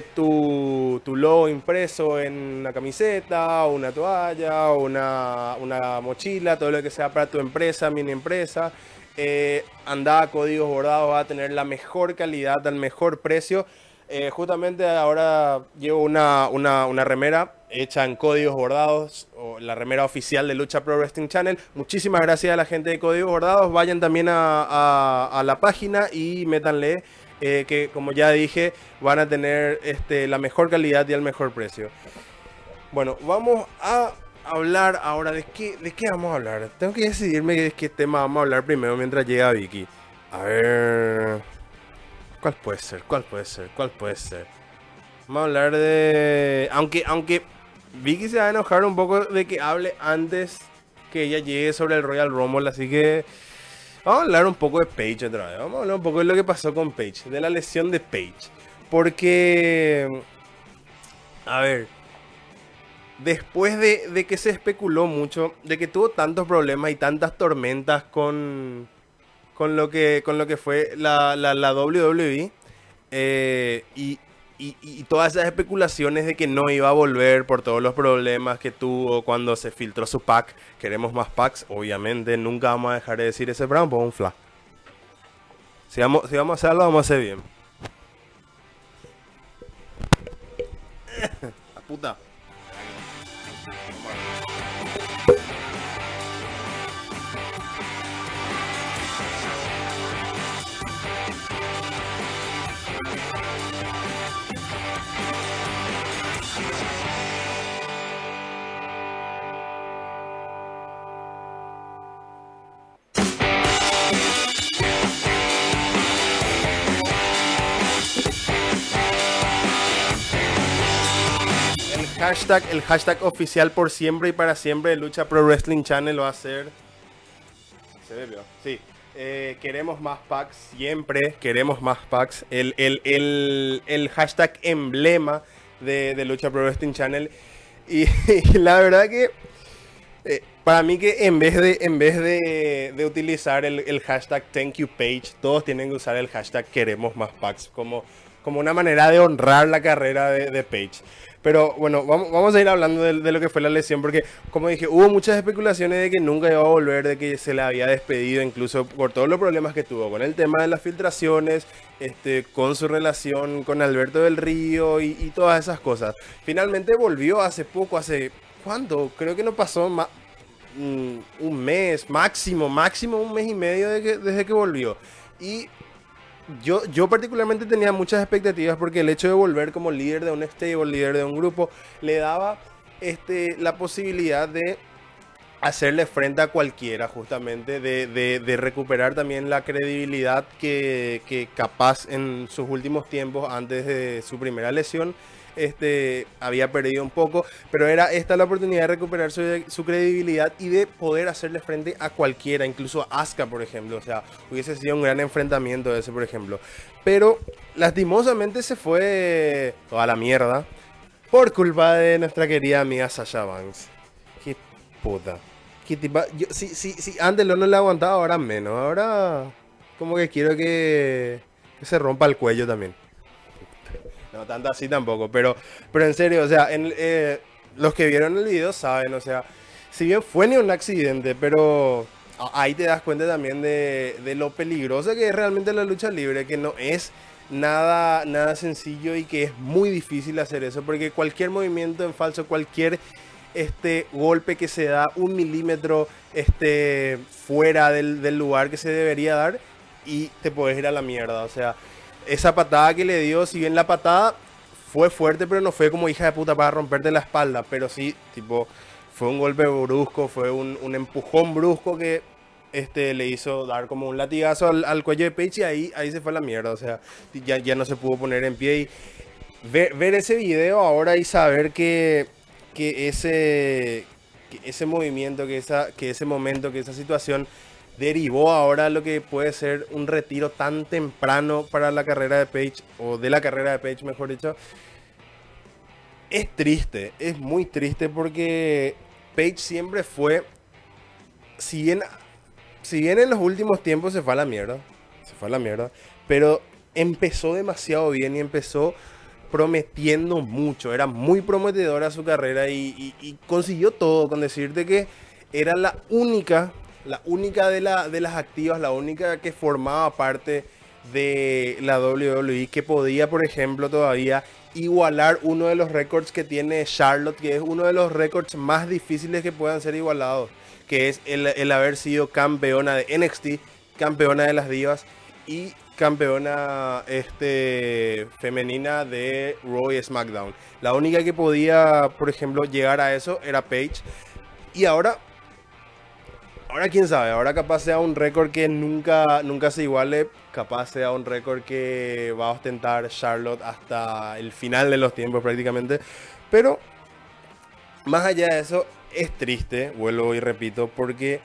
tu, logo impreso en una camiseta, una toalla, una, una mochila, todo lo que sea para tu empresa, mini empresa. Eh, anda a códigos bordados, va a tener la mejor calidad, al mejor precio. Eh, justamente ahora llevo una, una, una, remera hecha en códigos bordados, o la remera oficial de Lucha Pro Wrestling Channel. Muchísimas gracias a la gente de Códigos Bordados. Vayan también a, a, a la página y métanle eh, que, como ya dije, van a tener este, la mejor calidad y el mejor precio. Bueno, vamos a hablar ahora de qué, de qué vamos a hablar. Tengo que decidirme de qué tema vamos a hablar primero mientras llega Vicky. A ver... ¿Cuál puede ser? ¿Cuál puede ser? ¿Cuál puede ser? Vamos a hablar de... Aunque, aunque Vicky se va a enojar un poco de que hable antes que ella llegue sobre el Royal Rumble, así que... Vamos a hablar un poco de Page otra vez. Vamos a hablar un poco de lo que pasó con Page, de la lesión de Page. Porque... A ver, después de, que se especuló mucho, de que tuvo tantos problemas y tantas tormentas con, con, lo, que, con lo que fue la, la, WWE, eh, y, y, todas esas especulaciones de que no iba a volver por todos los problemas que tuvo cuando se filtró su pack. Queremos más packs, obviamente, nunca vamos a dejar de decir ese Brown, pues un fla. Si vamos, si vamos a hacerlo, vamos a hacer bien. La puta. Hashtag, el hashtag oficial por siempre y para siempre de Lucha Pro Wrestling Channel va a ser. Se ve, Sí. Eh, queremos más packs, siempre queremos más packs. El, el, hashtag emblema de, Lucha Pro Wrestling Channel. Y, la verdad que eh, para mí que en vez de, en vez de, utilizar el, hashtag thank you page, todos tienen que usar el hashtag queremos más packs como, como una manera de honrar la carrera de, de Page. Pero bueno, vamos, a ir hablando de, lo que fue la lesión, porque como dije, hubo muchas especulaciones de que nunca iba a volver, de que se le había despedido, incluso por todos los problemas que tuvo con el tema de las filtraciones, este, con su relación con Alberto del Río y, todas esas cosas. Finalmente volvió hace poco, hace... ¿Cuánto? Creo que no pasó más mm, un mes, máximo, máximo un mes y medio desde que volvió. Y yo, yo particularmente tenía muchas expectativas porque el hecho de volver como líder de un stable, líder de un grupo, le daba este, la posibilidad de hacerle frente a cualquiera, justamente, de, recuperar también la credibilidad que, que, capaz en sus últimos tiempos, antes de su primera lesión, este, había perdido un poco, pero era esta la oportunidad de recuperar su, credibilidad y de poder hacerle frente a cualquiera, incluso a Asuka, por ejemplo. O sea, hubiese sido un gran enfrentamiento ese, por ejemplo. Pero lastimosamente se fue toda la mierda por culpa de nuestra querida amiga Sasha Banks. Qué puta. Qué tipa. Si, si, si antes no le aguantaba, ahora menos. Ahora como que quiero que se rompa el cuello también. No tanto así tampoco, pero, pero en serio, o sea, eh, los que vieron el video saben, o sea, si bien fue ni un accidente, pero ahí te das cuenta también de, lo peligrosa que es realmente la lucha libre, que no es nada, nada sencillo y que es muy difícil hacer eso, porque cualquier movimiento en falso, cualquier este golpe que se da un milímetro este, fuera del, del lugar que se debería dar y te puedes ir a la mierda, o sea esa patada que le dio, si bien la patada fue fuerte, pero no fue como hija de puta para romperte la espalda, pero sí, tipo, fue un golpe brusco, fue un, empujón brusco que este, le hizo dar como un latigazo al, cuello de Page y ahí, ahí se fue la mierda, o sea, ya, ya no se pudo poner en pie y ver, ver ese video ahora y saber que, que ese, ese movimiento, que, esa, que ese momento, que esa situación derivó ahora lo que puede ser un retiro tan temprano para la carrera de Page, o de la carrera de Page, mejor dicho, es triste, es muy triste porque Page siempre fue, si bien, si bien en los últimos tiempos se fue a la mierda, se fue a la mierda, pero empezó demasiado bien y empezó prometiendo mucho, era muy prometedora su carrera y, y consiguió todo con decirte que era la única, la única de, la, de las activas, la única que formaba parte de la WWE que podía, por ejemplo, todavía igualar uno de los récords que tiene Charlotte, que es uno de los récords más difíciles que puedan ser igualados, que es el, haber sido campeona de NXT, campeona de las divas y campeona este, femenina de Raw SmackDown. La única que podía, por ejemplo, llegar a eso era Paige. Y ahora Ahora quién sabe, ahora capaz sea un récord que nunca, nunca se iguale, capaz sea un récord que va a ostentar Charlotte hasta el final de los tiempos prácticamente. Pero más allá de eso, es triste, vuelvo y repito, porque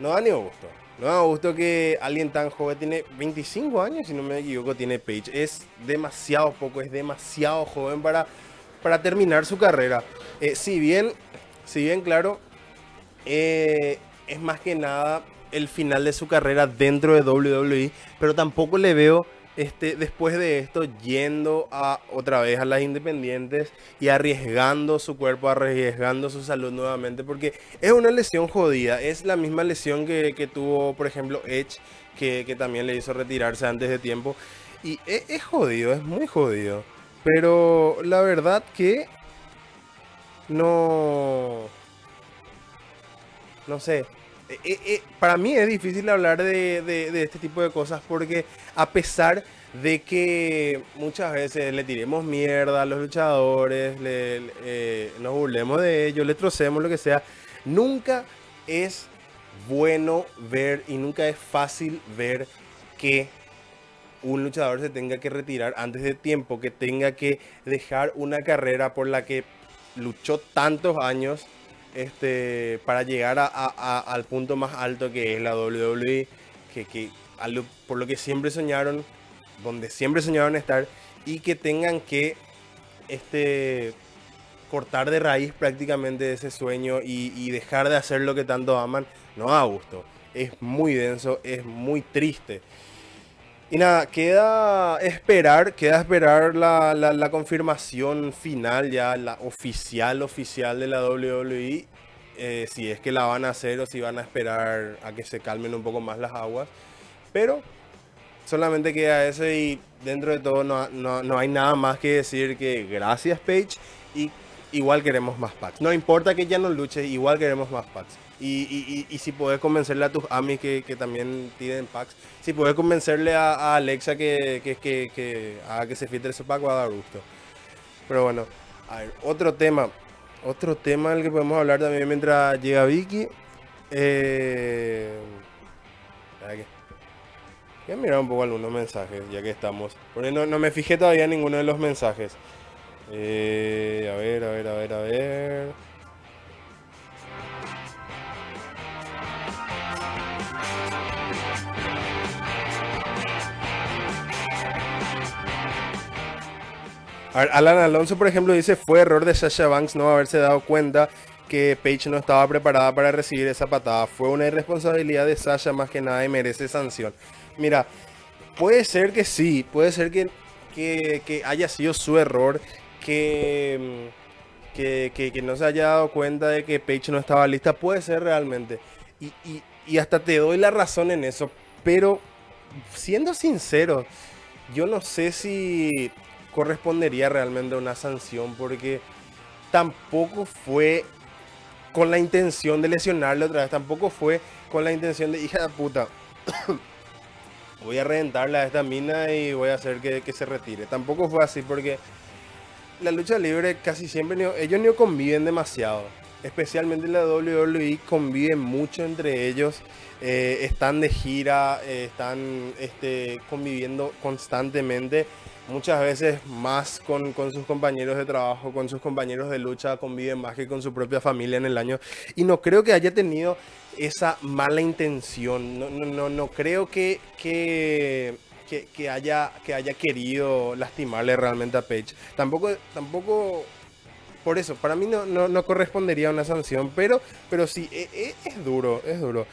no da ni gusto. No da gusto que alguien tan joven, tiene 25 años, si no me equivoco, tiene Page. Es demasiado poco, es demasiado joven para, para terminar su carrera. Eh, si bien, si bien, claro, eh, es más que nada el final de su carrera dentro de WWE, pero tampoco le veo este, después de esto yendo a otra vez a las independientes y arriesgando su cuerpo, arriesgando su salud nuevamente, porque es una lesión jodida, es la misma lesión que, tuvo, por ejemplo, Edge, que, también le hizo retirarse antes de tiempo, y es, es jodido, es muy jodido, pero la verdad que no... No sé, eh, eh, eh, para mí es difícil hablar de, este tipo de cosas porque a pesar de que muchas veces le tiremos mierda a los luchadores, nos burlemos de ellos, le trocemos, lo que sea, nunca es bueno ver y nunca es fácil ver que un luchador se tenga que retirar antes de tiempo, que tenga que dejar una carrera por la que luchó tantos años este, para llegar al punto más alto que es la WWE, que, por lo que siempre soñaron, donde siempre soñaron estar, y que tengan que este, cortar de raíz prácticamente ese sueño y, y dejar de hacer lo que tanto aman, no da gusto. Es muy denso, es muy triste. Y nada, queda esperar, queda esperar la, confirmación final, ya la oficial, oficial de la WWE, eh, si es que la van a hacer o si van a esperar a que se calmen un poco más las aguas. Pero solamente queda eso y dentro de todo no, no, no hay nada más que decir que gracias Paige y igual queremos más packs. No importa que ya no luche, igual queremos más packs. Y, si puedes convencerle a tus amis que, que también tienen packs, si puedes convencerle a, Alexa que, que, que, haga que se filtre ese pack, va a dar gusto. Pero bueno, a ver, otro tema. Otro tema del que podemos hablar también mientras llega Vicky. Eh, voy a mirar un poco algunos mensajes, ya que estamos. Porque no, no me fijé todavía en ninguno de los mensajes. Eh, a ver, a ver, a ver, a ver. Alan Alonso, por ejemplo, dice, fue error de Sasha Banks no haberse dado cuenta que Paige no estaba preparada para recibir esa patada. Fue una irresponsabilidad de Sasha más que nada y merece sanción. Mira, puede ser que sí, puede ser que, que, haya sido su error, que, que, no se haya dado cuenta de que Paige no estaba lista. Puede ser realmente. Y, y hasta te doy la razón en eso. Pero, siendo sincero, yo no sé si correspondería realmente una sanción porque tampoco fue con la intención de lesionarle otra vez, tampoco fue con la intención de hija de puta. voy a reventarle a esta mina y voy a hacer que, se retire. Tampoco fue así porque la lucha libre casi siempre ellos no conviven demasiado. Especialmente la WWE conviven mucho entre ellos. Eh, están de gira, eh, están este, conviviendo constantemente muchas veces más con, sus compañeros de trabajo, con sus compañeros de lucha, conviven más que con su propia familia en el año. Y no creo que haya tenido esa mala intención. No, no, no, creo que, que, que, haya, que haya querido lastimarle realmente a Page. Tampoco, tampoco por eso, para mí no, no, correspondería a una sanción, pero, pero sí, es, e, es duro, es duro.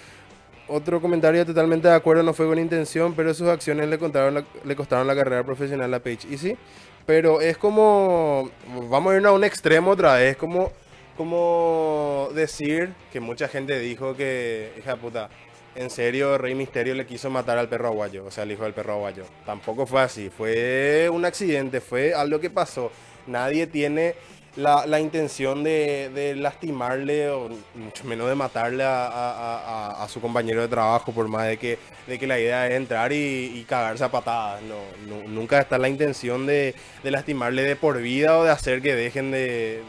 Otro comentario totalmente de acuerdo, no fue con intención, pero sus acciones le, contaron le costaron la carrera profesional a Page. Y sí, Pero es como, vamos a irnos a un extremo otra vez, como, como decir que mucha gente dijo que, hija puta, en serio Rey Misterio le quiso matar al perro aguayo, o sea, al hijo del perro aguayo. Tampoco fue así, fue un accidente, fue algo que pasó. Nadie tiene la, intención de, lastimarle o mucho menos de matarle a, su compañero de trabajo, por más de que, de que la idea es entrar y, cagarse a patadas. No, nunca está la intención de, lastimarle de por vida o de hacer que dejen de,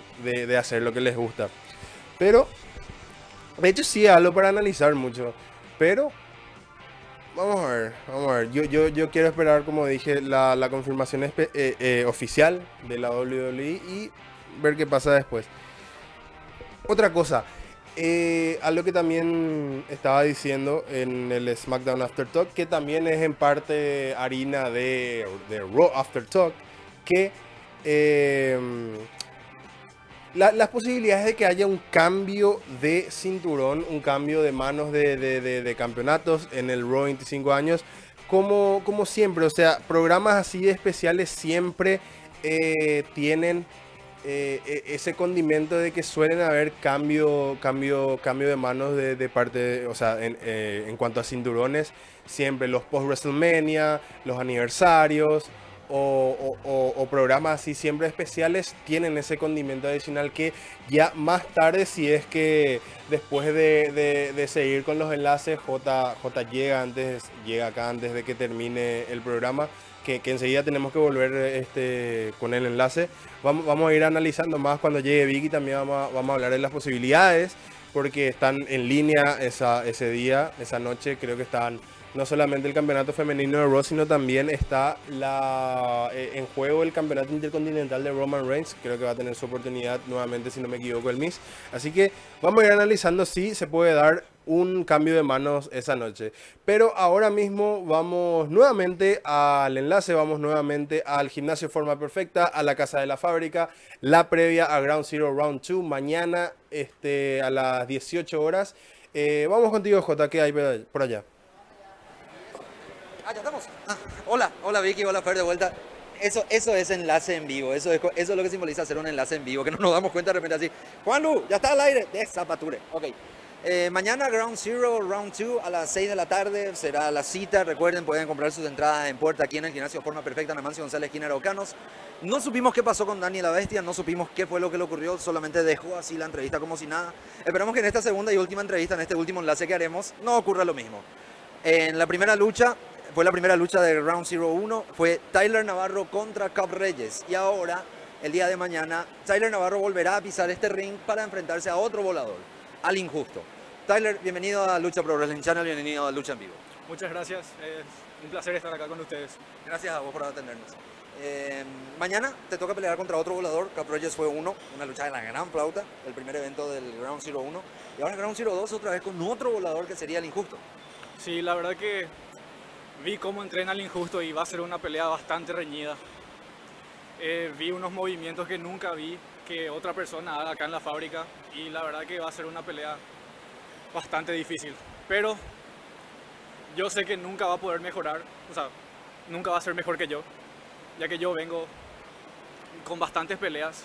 hacer lo que les gusta. Pero, de hecho sí, algo para analizar mucho. Pero, vamos a ver, vamos a ver. Yo, yo, yo quiero esperar, como dije, la, confirmación eh, eh, oficial de la WWE y ver qué pasa después. Otra cosa, eh, algo que también estaba diciendo en el SmackDown After Talk, que también es en parte harina de, de Raw After Talk, que eh, las posibilidades de que haya un cambio de cinturón, un cambio de manos de, campeonatos en el Raw 25 años, como, como siempre, o sea, programas así de especiales siempre eh, tienen eh, e, ese condimento de que suelen haber cambio, cambio, cambio de manos de, parte, o sea, eh, en, cuanto a cinturones, siempre los post WrestleMania, los aniversarios o, programas así siempre especiales tienen ese condimento adicional que ya más tarde, si es que después de, seguir con los enlaces, J, J llega antes, llega acá antes de que termine el programa que, enseguida tenemos que volver este, con el enlace. Vamos, vamos a ir analizando más cuando llegue Vicky, también vamos a, vamos a hablar de las posibilidades, porque están en línea esa, ese día, esa noche, creo que están no solamente el campeonato femenino de Raw, sino también está la, eh, en juego el campeonato intercontinental de Roman Reigns. Creo que va a tener su oportunidad nuevamente, si no me equivoco, el Miss. Así que vamos a ir analizando si se puede dar un cambio de manos esa noche. Pero ahora mismo vamos nuevamente al enlace, vamos nuevamente al gimnasio Forma Perfecta, a la Casa de la Fábrica, la previa a Ground Zero Round 2, mañana este, a las 18 horas. Eh, vamos contigo, J, ¿qué hay por allá? Ah, ya estamos. Ah, hola, hola Vicky, hola Fer, de vuelta. Eso, eso es enlace en vivo, eso es, eso es lo que simboliza hacer un enlace en vivo, que no nos damos cuenta de repente así. Juanlu, ya está al aire, de zapature. Ok. Eh, mañana Ground Zero, Round 2 a las 6 de la tarde será la cita. Recuerden, pueden comprar sus entradas en puerta aquí en el gimnasio Forma Perfecta en Amancio González, esquina Araucanos. No supimos qué pasó con Dani la Bestia, no supimos qué fue lo que le ocurrió, solamente dejó así la entrevista como si nada. Esperamos que en esta segunda y última entrevista, en este último enlace que haremos, no ocurra lo mismo. En la primera lucha, fue la primera lucha de Round Zero 1, fue Tyler Navarro contra Cap Reyes. Y ahora, el día de mañana, Tyler Navarro volverá a pisar este ring para enfrentarse a otro volador, al injusto. Tyler, bienvenido a Lucha Pro Wrestling Channel, bienvenido a Lucha en Vivo. Muchas gracias, es un placer estar acá con ustedes. Gracias a vos por atendernos. Eh, mañana te toca pelear contra otro volador, Cap Rogers fue uno, una lucha de la gran flauta, el primer evento del Ground Zero 1. Y ahora Ground Zero 2 otra vez con otro volador que sería el injusto. Sí, la verdad que vi cómo entrena el injusto y va a ser una pelea bastante reñida. Eh, vi unos movimientos que nunca vi que otra persona haga acá en la fábrica y la verdad que va a ser una pelea bastante difícil. Pero yo sé que nunca va a poder mejorar, o sea, nunca va a ser mejor que yo, ya que yo vengo con bastantes peleas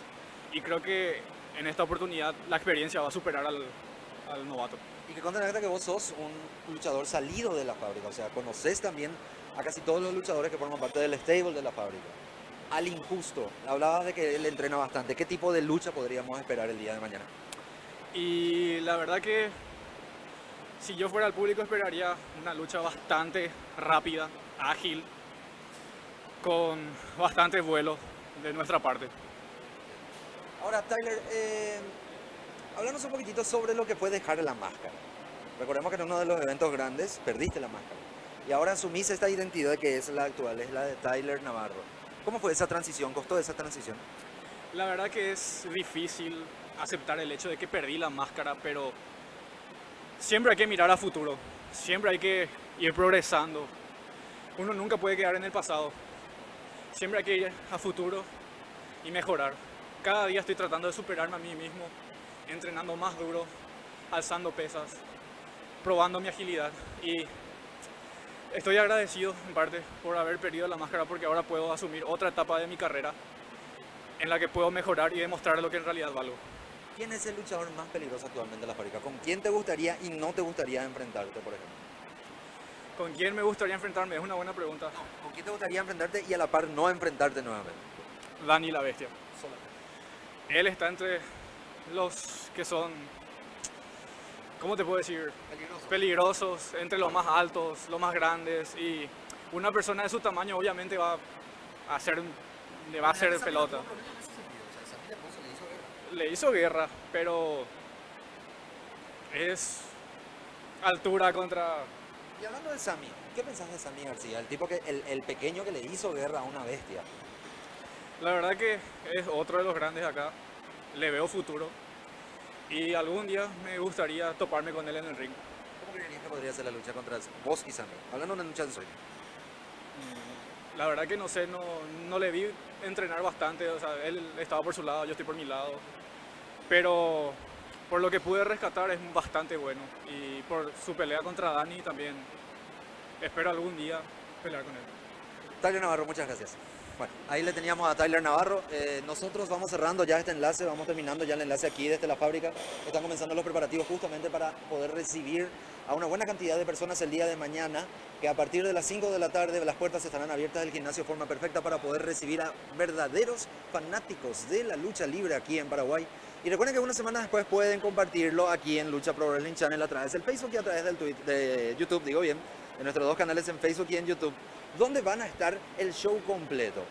y creo que en esta oportunidad la experiencia va a superar al, novato. Y que contenerte que vos sos un luchador salido de la fábrica, o sea, conoces también a casi todos los luchadores que forman parte del stable de la fábrica. Al injusto, hablabas de que él entrena bastante. ¿Qué tipo de lucha podríamos esperar el día de mañana? Y la verdad que si yo fuera el público esperaría una lucha bastante rápida, ágil, con bastante vuelo de nuestra parte. Ahora, Tyler, eh, háblanos un poquitito sobre lo que fue dejar la máscara. Recordemos que en uno de los eventos grandes perdiste la máscara. Y ahora asumís esta identidad que es la actual, es la de Tyler Navarro. ¿Cómo fue esa transición? ¿Costó esa transición? La verdad que es difícil aceptar el hecho de que perdí la máscara, pero siempre hay que mirar a futuro, siempre hay que ir progresando. Uno nunca puede quedar en el pasado, siempre hay que ir a futuro y mejorar. Cada día estoy tratando de superarme a mí mismo, entrenando más duro, alzando pesas, probando mi agilidad y Estoy agradecido en parte por haber perdido la máscara porque ahora puedo asumir otra etapa de mi carrera en la que puedo mejorar y demostrar lo que en realidad valgo. ¿Quién es el luchador más peligroso actualmente en la fábrica? ¿Con quién te gustaría y no te gustaría enfrentarte, por ejemplo? ¿Con quién me gustaría enfrentarme? Es una buena pregunta. ¿Con quién te gustaría enfrentarte y a la par no enfrentarte nuevamente? Dani la Bestia. Él está entre los que son, ¿cómo te puedo decir? Peligrosos, entre los más altos, los más grandes y una persona de su tamaño obviamente va a hacer, le va a hacer pelota. Le hizo guerra, pero es altura contra... Y hablando de Sammy, ¿qué pensás de Sammy García? El tipo que, el, el pequeño que le hizo guerra a una bestia. La verdad que es otro de los grandes acá. Le veo futuro. Y algún día me gustaría toparme con él en el ring. ¿Cómo creerías que podría ser la lucha contra vos y Sammy? Hablando de una lucha de sueño. La verdad que no sé, no, no le vi entrenar bastante. O sea, él estaba por su lado, yo estoy por mi lado. Pero por lo que pude rescatar es bastante bueno. Y por su pelea contra Dani también espero algún día pelear con él. Tyler Navarro, muchas gracias. Bueno, ahí le teníamos a Tyler Navarro. Eh, nosotros vamos cerrando ya este enlace, vamos terminando ya el enlace aquí desde la fábrica. Están comenzando los preparativos justamente para poder recibir a una buena cantidad de personas el día de mañana, que a partir de las 5 de la tarde las puertas estarán abiertas del gimnasio forma perfecta para poder recibir a verdaderos fanáticos de la lucha libre aquí en Paraguay. Y recuerden que una semana después pueden compartirlo aquí en Lucha Pro Wrestling Channel a través del Facebook y a través del Twitter, de YouTube, digo bien, en nuestros dos canales en Facebook y en YouTube, donde van a estar el show completo.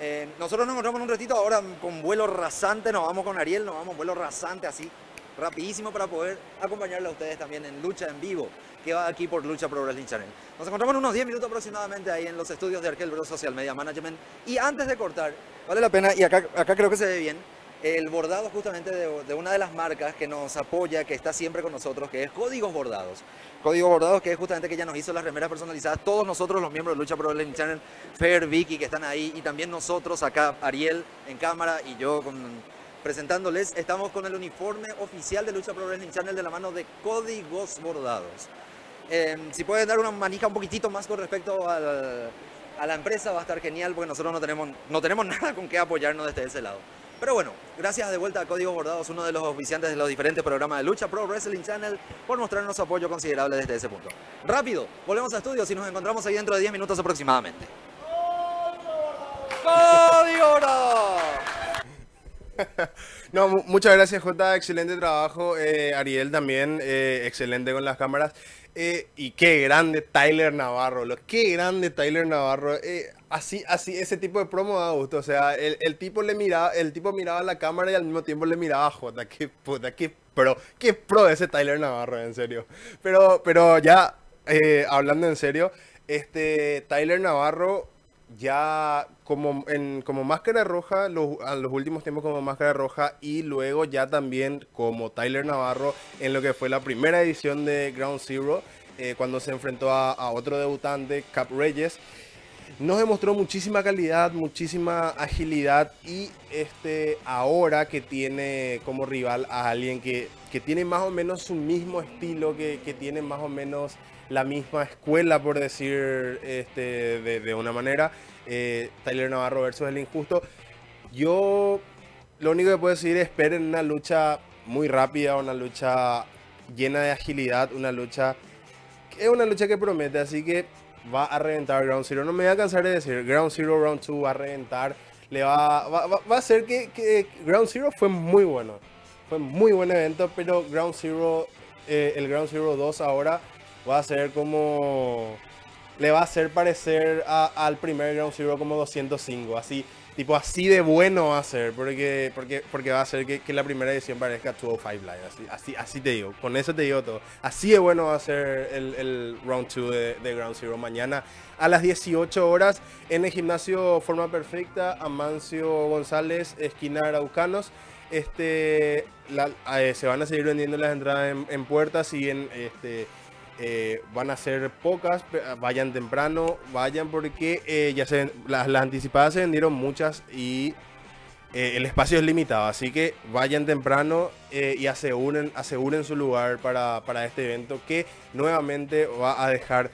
Eh, nosotros nos encontramos en un ratito ahora con vuelo rasante, nos vamos con Ariel, nos vamos vuelo rasante así, rapidísimo para poder acompañarle a ustedes también en Lucha en Vivo, que va aquí por Lucha Pro Wrestling Channel. Nos encontramos en unos 10 minutos aproximadamente ahí en los estudios de Arkel Bro Social Media Management. Y antes de cortar, vale la pena, y acá, acá creo que se ve bien, el bordado justamente de, una de las marcas que nos apoya, que está siempre con nosotros, que es Códigos Bordados. Códigos Bordados, que es justamente que ella nos hizo las remeras personalizadas, todos nosotros los miembros de Lucha Pro Wrestling Channel, Fer, Vicky, que están ahí, y también nosotros acá, Ariel en cámara y yo presentándoles, estamos con el uniforme oficial de Lucha Pro Wrestling Channel de la mano de Códigos Bordados. Eh, si pueden dar una manija un poquitito más con respecto a la empresa va a estar genial porque nosotros no tenemos nada con qué apoyarnos desde ese lado. Pero bueno, gracias de vuelta a Código Bordados, uno de los oficiantes de los diferentes programas de lucha Pro Wrestling Channel, por mostrarnos apoyo considerable desde ese punto. Rápido, volvemos a estudios y nos encontramos ahí dentro de 10 minutos aproximadamente. ¡Código Bordados! No, muchas gracias Jota, excelente trabajo. Eh, Ariel también, eh, excelente con las cámaras. Eh, y qué grande Tyler Navarro, qué grande Tyler Navarro. Así, así, ese tipo de promo da gusto. O sea, el, el, tipo le miraba, el tipo miraba la cámara y al mismo tiempo le miraba a Jota. Qué puta, qué pro, qué pro ese Tyler Navarro, en serio. Pero, pero ya, eh, hablando en serio, este Tyler Navarro ya como, en, como máscara roja, los, a los últimos tiempos como máscara roja y luego ya también como Tyler Navarro en lo que fue la primera edición de Ground Zero, eh, cuando se enfrentó a, a, otro debutante, Cap Reyes. Nos demostró muchísima calidad, muchísima agilidad y este ahora que tiene como rival a alguien que, que tiene más o menos su mismo estilo, que, que tiene más o menos la misma escuela, por decir este, de, una manera. Eh, Tyler Navarro versus el injusto. Yo lo único que puedo decir es esperen una lucha muy rápida, una lucha llena de agilidad, una lucha es una lucha que promete, así que va a reventar Ground Zero. No me voy a cansar de decir, Ground Zero Round 2 va a reventar. Le va, va, va, va a ser que, Ground Zero fue muy bueno. Fue muy buen evento, pero Ground Zero, eh, el Ground Zero 2 ahora va a ser como le va a hacer parecer al primer Ground Zero como 205, así, tipo así de bueno va a ser, porque, porque, porque va a hacer que, la primera edición parezca 205 Live, así, así, así te digo, con eso te digo todo, así de bueno va a ser el, Round 2 de, Ground Zero mañana a las 18 horas en el gimnasio Forma Perfecta, Amancio González, esquina Araucanos, este, eh, se van a seguir vendiendo las entradas en, en puertas y en este eh, van a ser pocas, vayan temprano, vayan porque eh, ya se, las, anticipadas se vendieron muchas y eh, el espacio es limitado, así que vayan temprano y aseguren, aseguren su lugar para, para, este evento que nuevamente va a dejar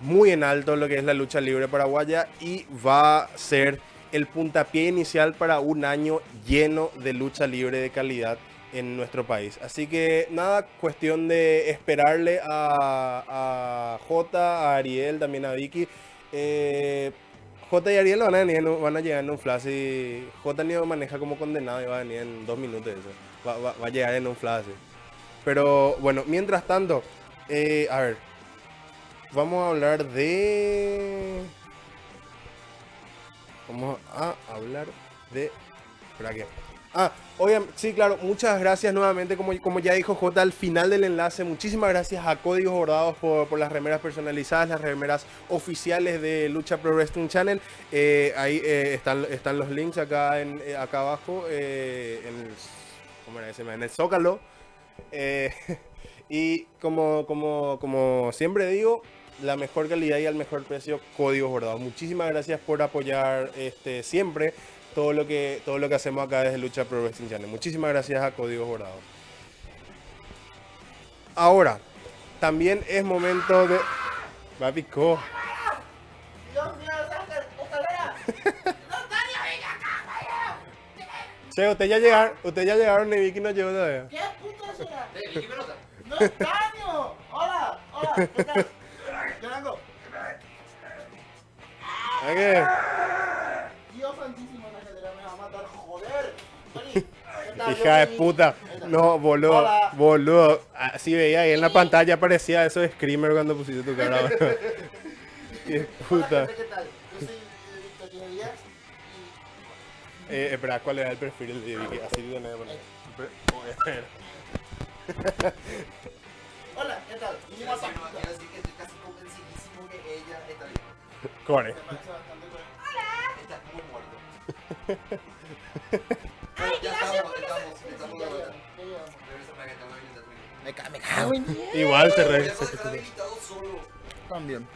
muy en alto lo que es la lucha libre paraguaya y va a ser el puntapié inicial para un año lleno de lucha libre de calidad en nuestro país. Así que nada, cuestión de esperarle a, a J, a Ariel, también a Vicky. Eh, J y Ariel van a, venir, en- van a llegar en un flash y J ni lo maneja como condenado y va a venir en dos minutos eso. Va, va- va a llegar en un flash. Pero bueno, mientras tanto, eh, a ver, vamos a hablar de... Vamos a hablar de... Espera que... Ah, obviamente, sí, claro, muchas gracias nuevamente, como, como ya dijo J al final del enlace, muchísimas gracias a Códigos Bordados por, por las remeras personalizadas, las remeras oficiales de Lucha Pro Wrestling Channel. Eh, ahí eh, están, están los links acá, en, eh, acá abajo, en, el, ¿cómo era ese? en Zócalo. Y como, como, como siempre digo, la mejor calidad y al mejor precio, códigos bordados. Muchísimas gracias por apoyar este, siempre todo lo que todo lo que hacemos acá desde Lucha Pro Wrestling Channel. Muchísimas gracias a Códigos Bordados. Ahora, también es momento de. Va picó. Dios mío, saca escalera. ¡No, acá, Che, usted ya llegaron, usted ya llegaron y Vicky no llegó todavía. ¿Qué puta será? Vicky Mendoza. ¡No! Hola, hola, ¿qué tal? ¿Qué Hija de puta. No, boludo, Hola. boludo. Así veía ahí en la pantalla aparecía eso de Screamer cuando pusiste tu cara. Qué Hola, puta. gente, ¿qué tal? Yo soy eh, Victoria Díaz y Eh, espera, ¿cuál era el perfil de Vicky? Así lo tenés que poner. Hola, ¿qué tal? Quiero decir que estoy casi convencidísimo que ella está bien. Bastante bueno. Está muy muerto. Diez. Igual se re. También.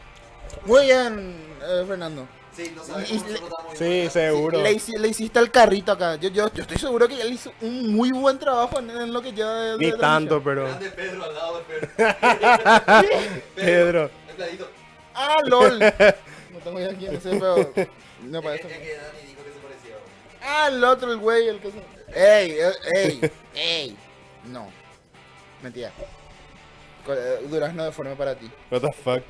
Muy bien, eh, Fernando. Sí, no sabemos le- Sí, seguro. Le, hici- le hiciste el carrito acá. Yo, yo, yo estoy seguro que él hizo un muy buen trabajo en, en lo que ya. de- Ni de tanto, pero. Grande Pedro al lado de Pedro. Pedro. Peladito. Ah, lol. No tengo idea quién es ese, pero. No parece. es que Dani dijo que se parecía. Ah, el otro, el güey, el que se. ¡Ey! eh, ¡Ey! ¡Ey! No. Mentira. Eh, Durazno deforme para ti. What the fuck.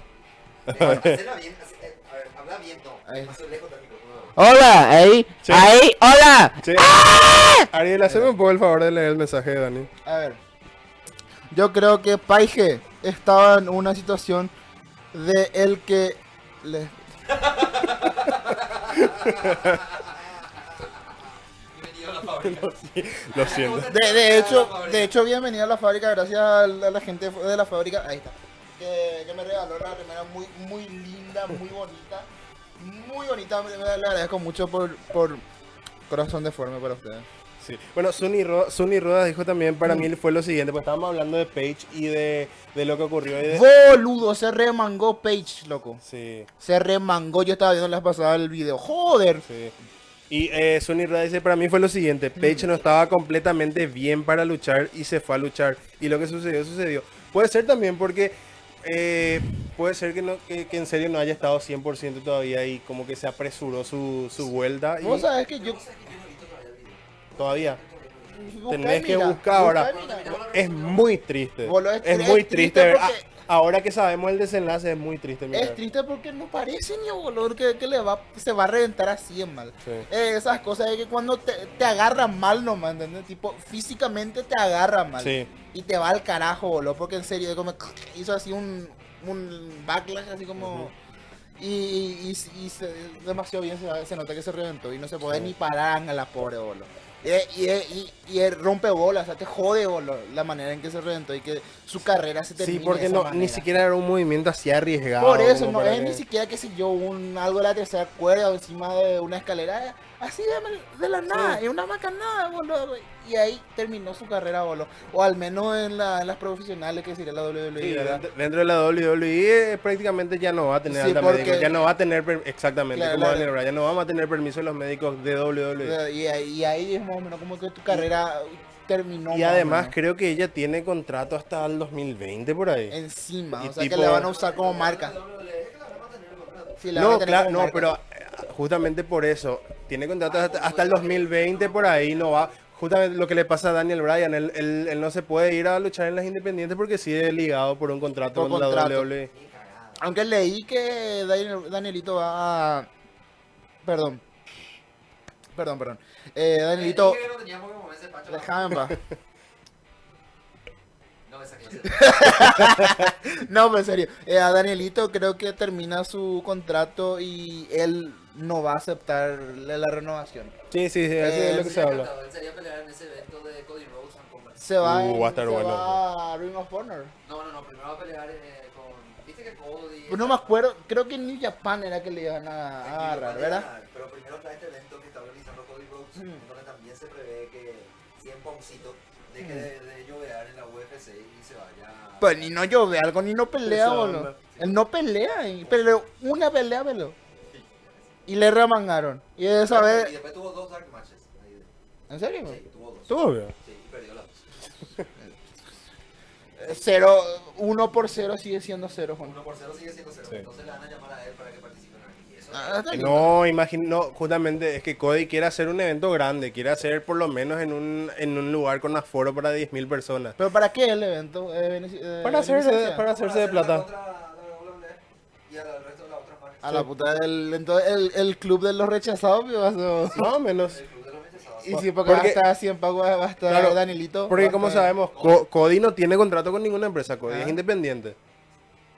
Eh, Hacela bien, hace- eh, a ver, habla bien, no. Ahí. Más lejos del micrófono. ¡Hola! ¡Ahí! ¡Ahí! ¡Hola! Che, Ariel, haceme un poco el favor de leer el mensaje de Dani. A ver. Yo creo que Paige estaba en una situación de el que le... Lo siento. De, de hecho, de hecho, bienvenido a la fábrica, gracias a la, a la gente de la fábrica. Ahí está. Que, que me regaló la remera muy, muy linda, muy bonita. Muy bonita. Le agradezco mucho por, por corazón deforme para ustedes. Sí. Bueno, Sunny, Ro Sunny Rodas dijo también para mí fue lo siguiente, pues estábamos hablando de Page y de, de lo que ocurrió. y de- Boludo, se remangó Page, loco. Sí, Se remangó. Yo estaba viendo la pasada el video. Joder. sí. Y eh, Sunny Rodas dice, para mí fue lo siguiente, Page no estaba completamente bien para luchar y se fue a luchar. Y lo que sucedió, sucedió. Puede ser también porque... eh, puede ser que, no, que, que en serio no haya estado 100% todavía y como que se apresuró su, su vuelta. Y Vos sabés que yo... todavía. Busca Tenés que buscar ahora. mira. Es muy triste. Es muy triste. triste ver- porque- a- ahora que sabemos el desenlace es muy triste. mirar. Es triste porque no parece ni boludo que, que le va, se va a reventar así en mal. Sí. Eh, esas cosas de que cuando te, te agarra mal nomás, ¿entendés? Tipo, físicamente te agarra mal. Sí. Y te va al carajo, boludo, porque en serio, como hizo así un, un backlash, así como... Y, y, y- y se- demasiado bien se, se nota que se reventó y no se puede Sí. ni parar a la pobre, boludo. Y, y, y, y él rompe bolas, o sea, te jode, la manera en que se reventó y que su carrera se termine Sí, porque de esa no, ni siquiera era un movimiento así arriesgado. Por eso, no es que- ni siquiera, qué sé yo, un, algo de la tercera cuerda o encima de una escalera, así de, de la nada, y una macanada, boludo. Y ahí terminó su carrera, boludo. O al menos en, la- en las profesionales que sería la WWE, Sí, ¿verdad? dentro- de la WWE eh, prácticamente ya no va a tener Sí, alta porque- médica, ya no va a tener, exactamente, Claro, como claro. Ya no vamos a tener permiso de los médicos de WWE. Y, ahí- y ahí es más o menos como que tu carrera terminó. Y además creo que ella tiene contrato hasta el 2020 por ahí. Encima, y o sea que la van a usar como marca. Sí, la No, claro, no, marca. pero justamente por eso. Tiene contrato hasta, hasta el 2020 por ahí, no va. Justamente lo que le pasa a Daniel Bryan, él, él- él no se puede ir a luchar en las independientes porque sigue ligado por un contrato Por con contrato. la WWE. Aunque leí que Daniel- Danielito va a... Perdón. Perdón, perdón. Eh, Danielito... Déjame en paz. No, pero en serio. eh, a Danielito creo que termina su contrato y él no va a aceptar la, la renovación. Sí, sí, sí, eso es lo que se habla. Él sería pelear en ese evento de Cody Rhodes and Company. Se va, Uh, en- va a estar se bueno. va a Ring of Honor. No, no, no, primero va a pelear eh, con. Viste que Cody. Pues no me acuerdo, creo que en New Japan era que le iban a, a agarrar, ¿verdad? Pero primero está este evento que está organizando Cody Rhodes, Mm. donde también se prevé que 100 Poncito deje de, de llover en la UFC y se vaya. Pues ni no llove algo, ni no pelea, boludo. onda. Él no pelea, y peleó una pelea, peleó. Y le remangaron. Y esa Y vez... después tuvo dos dark matches. ¿En serio? Sí, tuvo dos. Todo bien. Sí, y perdió las dos. Cero, uno por cero sigue siendo cero, Juan. Uno por cero sigue siendo cero. Sí. Entonces le van a llamar a él para que participe en aquí. Y eso Ah, bien. No, imagino, no, justamente es que Cody quiere hacer un evento grande, quiere hacer por lo menos en un, en un lugar con aforo para 10.000 personas. ¿Pero para qué el evento? Eh, eh, Para hacerse, beneficencia. para hacerse de plata. contra y al resto de las otras marcas. A la puta, el, entonces el, el club de los rechazados, pues, va a ser- Más o menos. El club de los rechazados. Y sí, porque, va a Porque- estar 100 pagos, va a estar Claro, va Porque como estar- sabemos, Co- Cody no tiene contrato con ninguna empresa, Cody Ah. es independiente.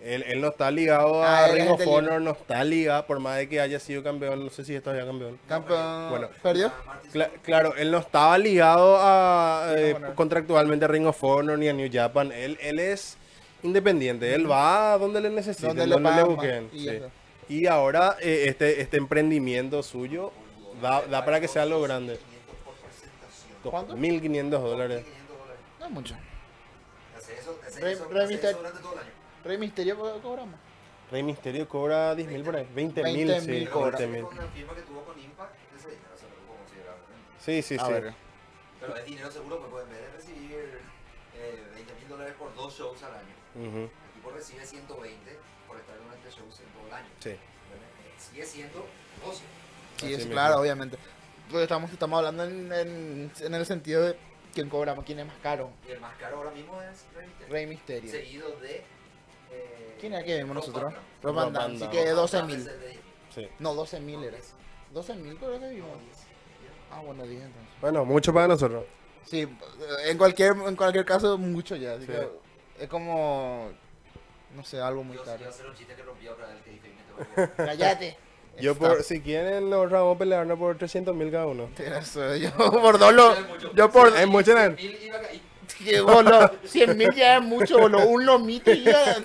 Él, él no está ligado Ah, a es Ring of libre. Honor, no está ligado, por más de que haya sido campeón, no sé si es todavía campeón. Campeón. Bueno. ¿Perdió? Ah, claro, él no estaba ligado a eh, contractualmente a Ring of Honor ni a New Japan. Él, él es independiente, él va a donde le necesiten, Donde donde le busquen aquí ahora eh, este, este emprendimiento suyo da, da para que sea algo grande. ¿Cuánto? 1.500 dólares. No es mucho. Rey, Misterio, Rey Misterio cobramos. Rey Misterio cobra 10.000 por ahí. 20.000. 20, sí, 20, cobra. 20, sí, sí, A sí. Ver. Pero es dinero seguro que pueden ver recibir eh, 20.000 dólares por dos shows al año. Uh -huh. Aquí por recibir 120 reproducen todo el año. Sí. Sigue siendo negocio. Sí, es claro, obviamente. Pues estamos, estamos hablando en, en, en el sentido de quién cobra, quién es más caro. Y el más caro ahora mismo es Rey Misterio. Rey Misterio. Seguido de. Eh, ¿Quién era que vimos nosotros? Roman Así que 12 mil. Sí. No, 12 mil no, era. 12 creo que vimos. No, ah, bueno, 10 entonces. Bueno, mucho para nosotros. Sí, en cualquier, en cualquier caso, mucho ya. Así sí. que es como no sé, algo muy caro. iba a hacer un chiste que rompió otra vez que dije, "Vine, te voy a Cállate. Yo Está- por, si quieren, nos vamos a pelearnos por 300 mil cada uno. Eso, yo por dos lo. Yo por. Es mucho, ¿no? Mil iba a caer. que, boludo, 100 mil ya es mucho, boludo. Un lomito y ya.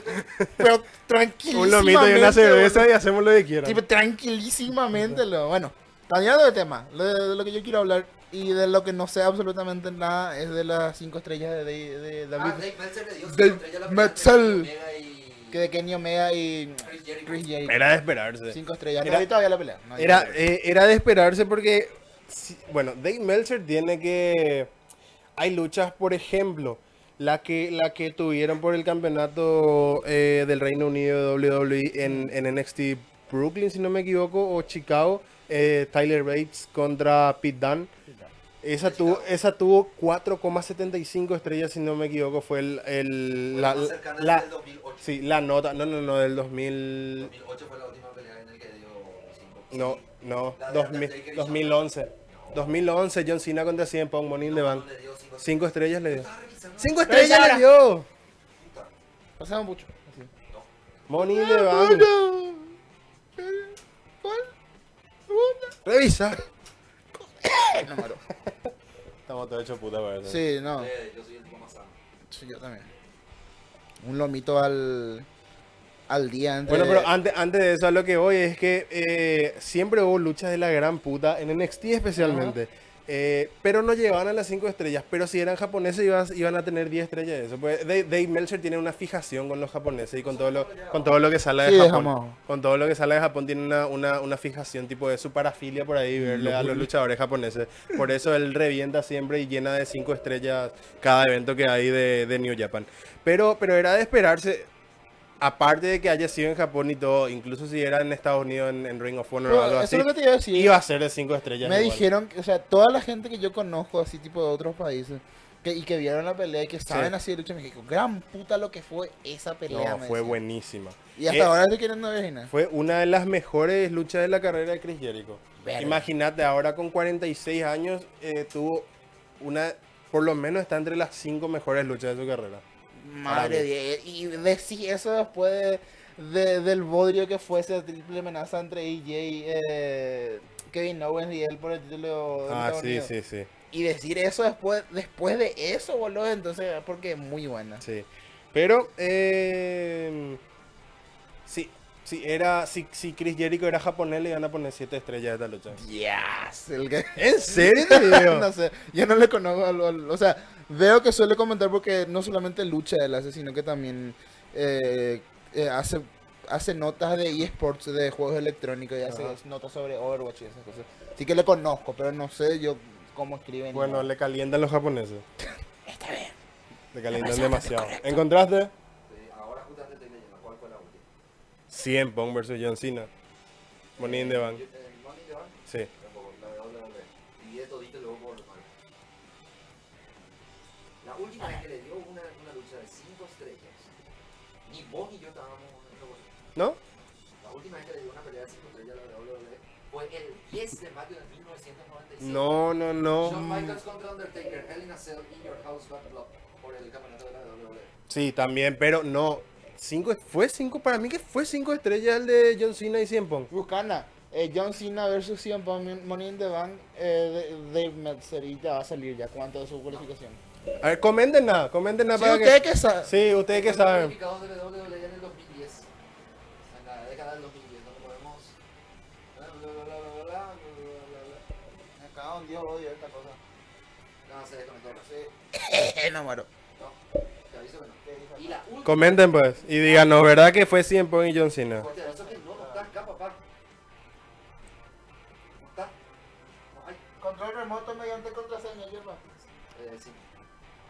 Pero tranquilísimamente. Un lomito y una cerveza boludo. y hacemos lo que quieran. Tipo, tranquilísimamente. Lo, bueno, cambiando de tema. Lo, de, lo que yo quiero hablar y de lo que no sé absolutamente nada es de las 5 estrellas de, de, de Ah, David. Dave Meltzer le dio Dave cinco estrellas a la Omega y que de Kenny Omega y Chris Jericho. Era de esperarse. 5 estrellas. Era- no vi todavía la pelea. No Era, eh, era de esperarse porque, si- bueno, Dave Meltzer tiene que... Hay luchas, por ejemplo, la que, la que tuvieron por el campeonato eh, del Reino Unido de WWE en, en NXT Brooklyn, si no me equivoco, o Chicago, eh, Tyler Bates contra Pete Dunne. Esa tuvo, esa tuvo 4,75 estrellas, si no me equivoco, fue el, el- Fue la, más cercana la- del 2008. sí, la nota, no, no, no, del 2000, 2008 fue la última pelea en el que dio 5. No, no, La de 2000 Undertaker y 2011. 2011, John Cena contra CM Punk, Money in the Bank. Le dio cinco Cinco estrellas le dio. Estaba revisando. ¡Cinco estrellas le dio! Pasaba mucho. Money in the Estamos todos hechos puta para eso. Sí, no. Eh, Yo soy el tipo más sano. Sí, yo también. Un lomito al, al día. Entre... Bueno, pero antes, antes de eso, a lo que voy es que eh, siempre hubo luchas de la gran puta, en NXT especialmente. Eh, pero no llegaban a las 5 estrellas. Pero si eran japoneses iban, iban a tener 10 estrellas de eso. Pues Dave, Dave Meltzer tiene una fijación con los japoneses y con todo lo, con todo lo que sale de Sí, Japón. Con todo lo que sale de Japón tiene una, una, una fijación tipo de su parafilia por ahí, verle a los luchadores japoneses. Por eso él revienta siempre y llena de 5 estrellas cada evento que hay de, de New Japan. Pero, pero era de esperarse. Aparte de que haya sido en Japón y todo, incluso si era en Estados Unidos en, en Ring of Honor o algo eso así, es lo que te iba a decir. iba a ser de 5 estrellas. Me igual. dijeron, o sea, toda la gente que yo conozco, así tipo de otros países, que, y que vieron la pelea y que saben así de lucha, me dijo, gran puta lo que fue esa pelea. No, fue buenísima. Y hasta Eh, ahora estoy queriendo ver Gina. Fue una de las mejores luchas de la carrera de Chris Jericho. Imagínate, ahora con 46 años eh, tuvo una, por lo menos está entre las 5 mejores luchas de su carrera. Madre de Y decir eso después de, de- del bodrio que fue esa triple amenaza entre AJ, eh, Kevin Owens y él por el título de Ah, sí, sí, sí, Y decir eso después, después de eso, boludo, entonces es porque es muy buena. sí. Pero, eh, sí, sí, era, si, si Chris Jericho era japonés, le iban a poner 7 estrellas a esta lucha. Yes, el que... ¿En serio te digo? no sé, yo no le conozco al, al- o sea, veo que suele comentar porque no solamente lucha él hace, sino que también eh, eh, hace hace notas de eSports de juegos electrónicos y hace Ajá. notas sobre Overwatch y esas cosas. Sí que le conozco, pero no sé yo cómo escribe. ni Bueno, le calientan los japoneses. está bien. Le calientan demasiado. ¿Encontraste? Sí, ahora justamente estoy leyendo. ¿Cuál fue la última? 100 Pong versus John Cena. Money in the Bank. Sí. La última vez que le dio una, una lucha de 5 estrellas, ni vos ni yo estábamos en. ¿No? La última vez que le dio una pelea de 5 estrellas a la WWE fue el 10 de mayo de 1996. No, no, no. Shawn Michaels contra Undertaker, Hell in a Cell, In Your House, Bad Blood, por el campeonato de la WWE. Sí, también, pero no. Cinco, fue cinco, para mí que fue cinco estrellas el de John Cena y Cien Pong. Buscana, eh, John Cena versus Cien Pong, Money in the Bank, eh, Dave Metzerita va a salir ya. ¿Cuánto es su cualificación? A ver, comenten nada, sí, para ustedes que... saben. Sí, ustedes que saben. en Dios, odio esta cosa. Comenten pues y díganos, ¿verdad que fue 100 Pong y John Cena? Control remoto mediante contraseña, hierba. Eh, sí.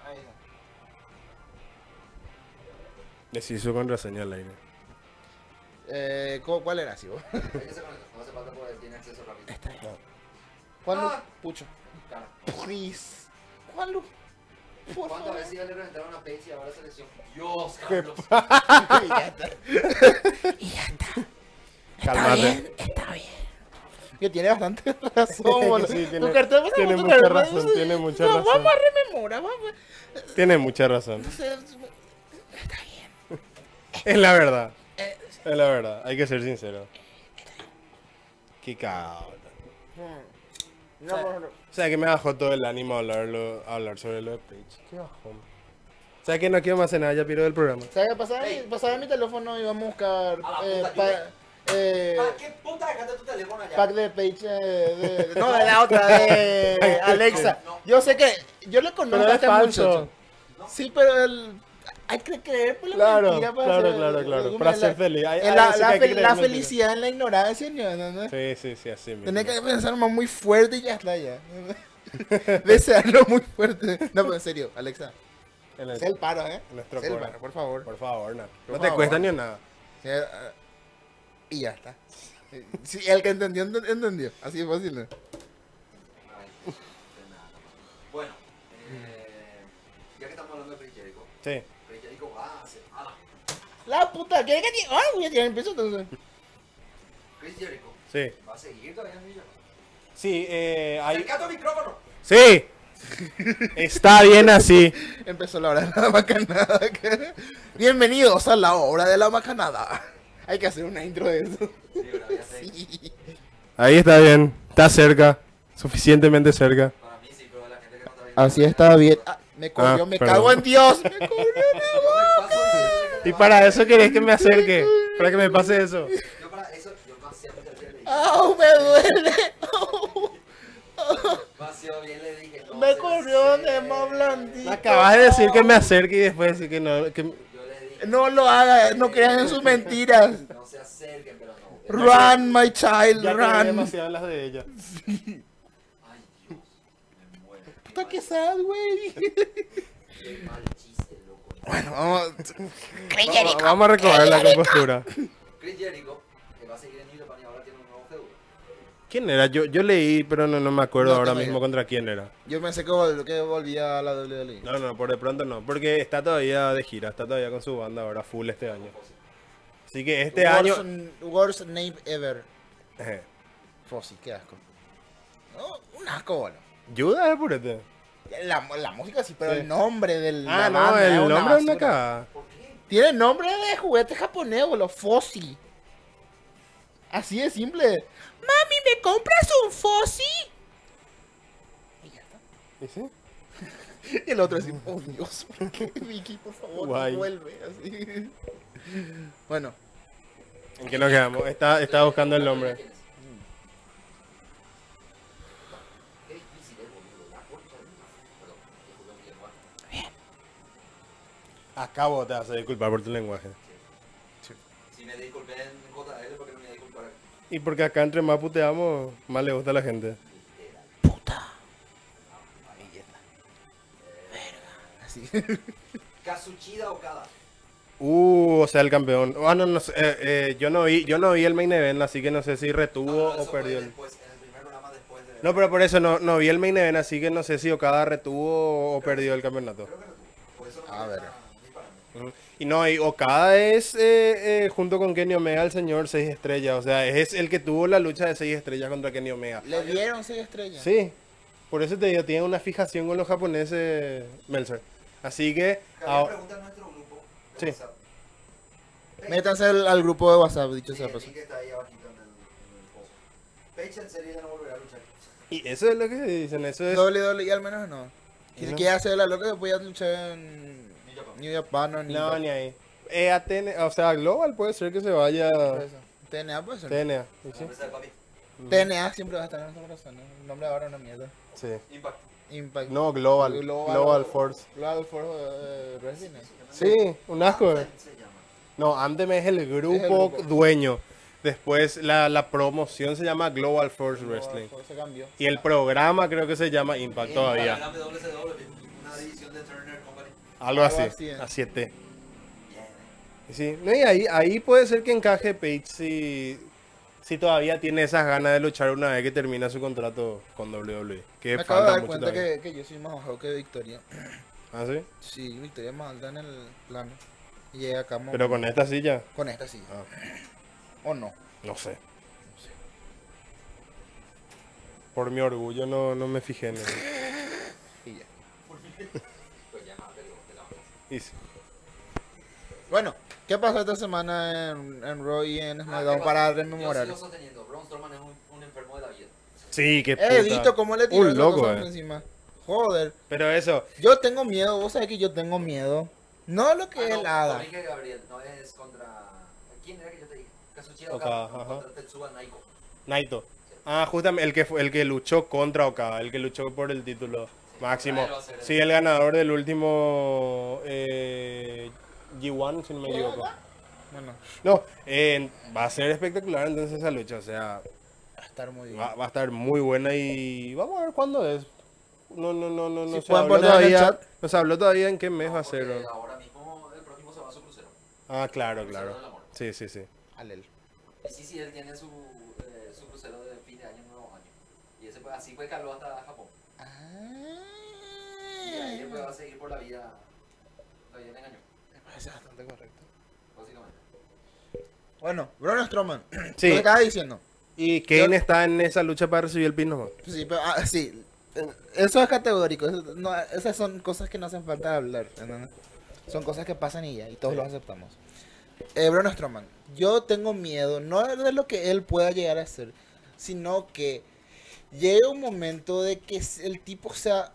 Ahí está. Decí su contraseña al aire. Eh, ¿Cuál era, Sibo? no hace falta porque tiene acceso rápido. Esta es. ¿Cuál? Pucho. Please. ¿Cuál? Por ¿Cuántas veces ya le reventaron a Pace y ahora selección? Dios, Carlos. Y ya está. Y ya está. Está Cálmate. bien, está bien. Que tiene bastante razón, boludo. Sí, tiene- Tu pasa tiene mucha razón, tiene mucha No, razón. Vamos a rememorar, vamos a... Tiene mucha razón. Entonces, Está bien. Es la verdad. Eh, Es la verdad. Hay que ser sincero. Qué cabrón. No, no, no. O sea que me bajó todo el ánimo a, hablarlo, a hablar sobre lo de Page. Qué bajón. O sea que no quiero más nada, ya piro del programa. ¿Sabes qué? Pasaba, mi, Ey. pasaba mi teléfono y vamos a buscar A la eh, puta, pa- eh, ¿Para qué puta dejaste tu teléfono allá? pack de Page eh, de, no de la otra de Alexa. No. Yo sé que yo le conozco a es este falso. muchacho. Sí, pero el, hay que creer por la Claro, mentira para claro, hacer- claro, claro. Para la- ser feliz. Hay- en hay la, felicidad en la ignorancia, ¿no? ¿no? ¿no? Sí, sí, sí, así mismo. Tenés que pensar más muy fuerte y ya está ya. Desearlo muy fuerte. No, pero en serio, Alexa. El- Sé el paro, ¿eh? Nuestro Sé el coro. paro, por favor. Por favor, no. Por No te favor. cuesta ni nada. Eh, y ya está. Sí, el que entendió, ent- entendió. Así es fácil. Bueno, eh, ya que estamos hablando de Jericho, Sí. Chris Jericho va a hacer. Ah, La puta, ¿qué que tiene? Ay, voy a tirar el piso entonces. Chris Jericho Sí. va a seguir todavía en. Sí, eh, hay... ¡Acerca tu micrófono! Sí. Está bien así. Empezó la hora de la macanada. Bienvenidos a la hora de la macanada. Hay que hacer una intro de eso. Sí, ¿verdad? Ya sé. Sí. Ahí está bien. Está cerca. Suficientemente cerca. Para mí sí, pero de la gente que no está viendo. Así está bien. Ah, me corrió, Ah, me perdón. cago en Dios. Me corrió. Me Y para eso querés que me acerque. Para que me pase eso. Yo para eso, yo demasiado bien le dije. ¡Au, me duele! Au. Demasiado bien le dije. no Me corrió acerque. más blandito. Acabas de decir que me acerque y después decir que no. Que... Yo le dije. No lo haga, no crean en sus mentiras. No se acerquen, pero no. Run, my child, Ya run. demasiado las de ella. Ay, Dios. Me muero. Puta que sad, güey. Qué mal chiste. Bueno, vamos. Vamos, vamos a recobrar la compostura. Chris Jericho, que va a seguir en New ahora tiene un nuevo feudo. ¿Quién era? Yo, yo leí, pero no, no me acuerdo No ahora mismo contra quién era. Yo pensé que, vol- que volvía a la WWE. No, no, por de pronto no. Porque está todavía de gira, está todavía con su banda ahora full este año. Así que este año... Worst, worst name ever. Fossi, qué asco. No, un asco, bueno. Yuda es purete. La, la música sí, pero Sí. el nombre del. Ah, no, banda el nombre es una basura. cagada. Tiene nombre de juguete japonés, boludo. Fossi. Así de simple. Mami, ¿me compras un Fossi? Y ya está. ¿Y sí? Y el otro así, oh Dios, ¿por qué, Vicky, por favor, Guay. no vuelve? Así. Bueno, ¿En qué nos quedamos? Está, está buscando el nombre. Acabo te hace disculpar por tu lenguaje. Si me disculpé en JL, ¿por qué no me disculpar? Y porque acá entre más puteamos, más le gusta a la gente. así. Kazuchida Okada. Uh, o sea, el campeón. Ah, no, no sé. eh, eh, yo no vi, yo no vi el main event, así que no sé si retuvo No, no, o perdió. el- Después, en el primer programa después de... No, pero por eso no, no vi el main event, así que no sé si Okada retuvo o perdió el campeonato. Creo que no tuvo. Por eso no A me ver. está. Ujú. Y no, y Okada es, eh, eh, junto con Kenny Omega, el señor 6 estrellas. O sea, es el que tuvo la lucha de 6 estrellas contra Kenny Omega. Le dieron seis estrellas. Sí, por eso te digo, tiene una fijación con los japoneses, Meltzer. Así que, ahora- pregunta nuestro grupo de Sí. WhatsApp. Métanse al, al grupo de WhatsApp, dicho Sí, sea el paso. link está ahí abajito en el, en el post. Page en serie ya no volverá a luchar. y eso es lo que dicen, eso es... WWE al menos no. Si No. quiere hacer la loca, voy a luchar en New Japan. New Japan o en No, ni ahí. Eh, a TN o sea, Global puede ser que se vaya. TNA puede ser. TNA. ¿y La sí? TNA siempre va a estar en nuestro corazón. ¿no? El nombre ahora es una mierda. Sí. Impact. Impact. No, Global. Global, Force. Global Force Wrestling. ¿eh? Sí, un asco. eh. No, Anthem es el grupo, grupo. dueño. Después la, la promoción se llama Global Force Global Wrestling. Force se cambió. Y el programa creo que se llama Impact todavía. La WCW, una división de Turner. Algo así, así, a 7. Bien, eh. Sí, no, y ahí, ahí puede ser que encaje Page si, si todavía tiene esas ganas de luchar una vez que termina su contrato con WWE. Que Me acabo de dar cuenta que, que yo soy más bajo que Victoria. ¿Ah, sí? Sí, Victoria es más alta en el plano. Y llega acá Pero con esta silla, con esta sí. Ah. ¿O no? no sé. Por mi orgullo no, no me fijé en él. De la otra. Y sí. Bueno, ¿qué pasó esta semana en, en Raw y en Ah, SmackDown ¿qué para rememorar? Yo sigo sosteniendo, Braun Strowman es un, un enfermo de la vida. Sí, qué puta. visto cómo le tiró Un loco, eh. encima. Joder. Pero eso, Yo tengo miedo, vos sabés que yo tengo miedo. No lo que Ah, no, haga. Enrique Gabriel, no es contra... ¿Quién era que yo te dije? Kazuchika Okada, ajá. contra Tetsuya Naito. Naito. Ah, justamente el que fue, el que luchó contra Okada, el que luchó por el título máximo. ah, Sí, el ganador del último eh, G1, si no me equivoco. Bueno, No, eh, va a ser espectacular entonces esa lucha, o sea, va a estar muy bien. va, va a estar muy buena y vamos a ver cuándo es. No, no, no, no, no Si se habló todavía. chat. No se habló todavía en qué mes va a ser. ¿no? Ahora mismo, el próximo se va a su crucero. Ah, claro, claro. Sí, sí, sí. Alel. Y sí, sí, él tiene su, eh, su crucero de fin de año, nuevo año. Y ese así fue caló hasta Japón. Y va a seguir por la vida. La vida le engañó, Me parece bastante correcto. básicamente. Bueno, Braun Strowman. Sí. Lo que estaba diciendo. Y Kane Yo- está en esa lucha para recibir el pin nomás. Sí, pero, ah, sí. Eso es categórico. eso- no, esas son cosas que no hacen falta hablar. Son cosas que pasan y ya, y todos lo aceptamos. Eh, Braun Strowman, yo tengo miedo, no de lo que él pueda llegar a hacer, sino que llegue un momento de que el tipo sea,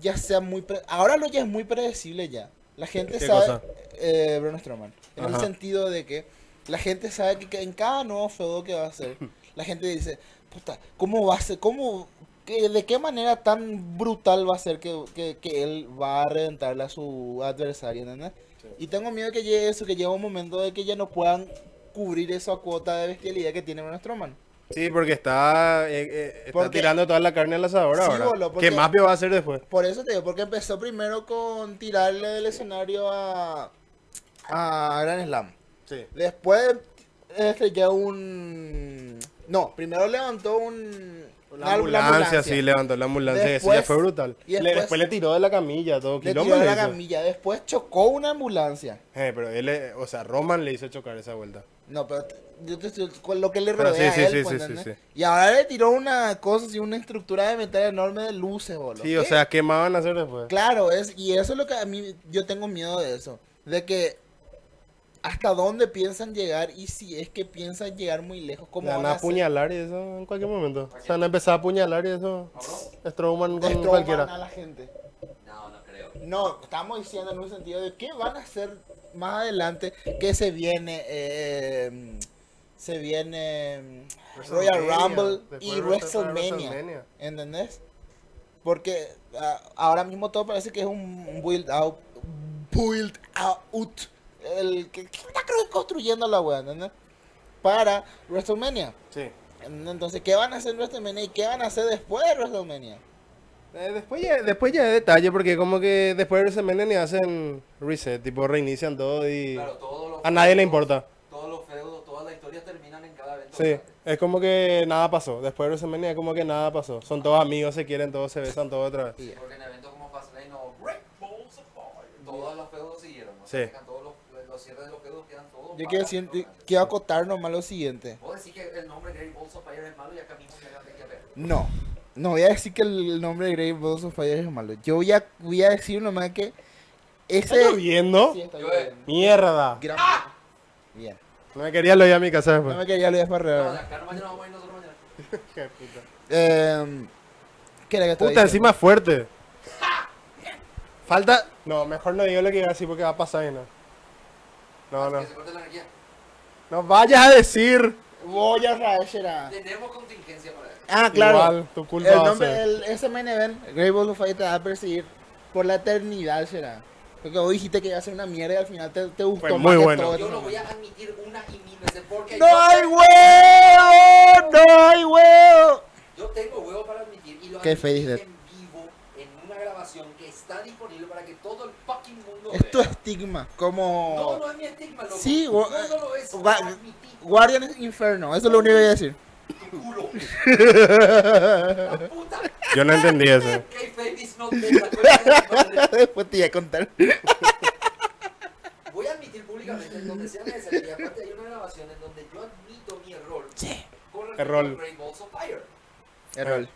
ya sea muy... pre- Ahora lo ya es muy predecible ya. La gente ¿Qué sabe... cosa? Eh, Braun Strowman. En el sentido de que la gente sabe que, que en cada nuevo feudo que va a hacer, la gente dice, puta, ¿cómo va a ser? ¿Cómo, que, ¿De qué manera tan brutal va a ser que, que- que él va a reventarle a su adversario? ¿entendés? Y tengo miedo que llegue eso, que llegue un momento de que ya no puedan cubrir esa cuota de bestialidad que tiene Braun Strowman. Sí, porque está, eh, eh, está Porque- tirando toda la carne al asador Sí, ahora. boludo, porque- ¿Qué más va a hacer después? Por eso te digo, porque empezó primero con tirarle del escenario a, a Grand Slam. Sí. Después estrelló un... No, primero levantó un... La ambulancia, sí, levantó la ambulancia. Después- ya fue brutal. y Le- después- le tiró de la camilla, todo Le tiró le la camilla. Después chocó una ambulancia. Eh, pero él, o sea, Roman le hizo chocar esa vuelta. No, pero yo te estoy con lo que le rodea sí, sí, a él, sí, pues, sí, sí, ¿entendés? sí. Y ahora le tiró una cosa así, una estructura de metal enorme de luces, boludo. Sí, o sea, ¿qué más van a hacer después? Claro, es, y eso es lo que a mí, yo tengo miedo de eso. De que hasta dónde piensan llegar y si es que piensan llegar muy lejos, ¿cómo Le van van a apuñalar y eso en cualquier momento. Se van a empezar a apuñalar y eso. Strowman con cualquiera. a la gente. No, no creo. No, estamos diciendo en un sentido de qué van a hacer más adelante que se viene eh, se viene mm, Royal Rumble y WrestleMania, WrestleMania. ¿entendés? Porque ah, ahora mismo todo parece que es un build out build out el que, que está construyendo la wea, ¿entendés? Para WrestleMania. Sí. Entonces, ¿qué van a hacer en WrestleMania y qué van a hacer después de WrestleMania? Eh, después, ya, después ya de detalle, porque como que después de WrestleMania ni hacen reset, tipo reinician todo y Claro, a nadie le importa. Todos los feudos, todas las historias terminan en cada evento. Sí, es como que nada pasó. Después de WrestleMania es como que nada pasó. Son todos amigos, se quieren, todos se besan, todos otra vez. Porque en eventos como Fastlane o Great Balls of Fire, todos los feudos siguieron. ¿no? Sí. Todos los, los cierres de los feudos quedan todos. Yo para quiero, decir, quiero acotar nomás lo siguiente. Vos decís que el nombre Great Balls of Fire es malo y acá mismo se que ver. No, no voy a decir que el nombre de Great Balls of Fire es malo. Yo voy a, voy a decir nomás que ¿Está ese... lloviendo? Sí, está bien. Mierda. Gran- Bien. No me quería lo ir a mi casa No después. me quería lo de No, de Farrell. acá nomás ya nos vamos a ir nosotros mañana. Qué puta. Eh, ¿Qué era que Puta, diciendo? encima fuerte. Falta. No, mejor no digo lo que iba a decir porque va a pasar y no. No, no. Que se corte la energía. No vayas a decir. Voy a traer, será. Tenemos contingencia para eso. Ah, claro. Igual, tu culpa el va a nombre, ser. el, ese main event, Great Balls of Fire te va a perseguir por la eternidad, será. Porque vos dijiste que iba a ser una mierda y al final te, te gustó Fue más muy bueno. todo Yo lo voy a admitir una y mil veces porque ¡No yo, hay huevo! ¡No hay huevo! yo tengo huevo para admitir y lo Qué feliz de- en vivo en una grabación que está disponible para que todo el fucking mundo Es tu vea. estigma, como... No, no es mi estigma, loco. Sí, no, no lo es. Guardian Inferno, eso es lo único que voy a decir. Tu culo. La puta. Yo no entendí eso. Madre. Después te voy a contar. Voy a admitir públicamente en donde sea necesario. Y aparte hay una grabación en donde yo admito mi error. Con respecto Error. Great Balls of Fire. Error.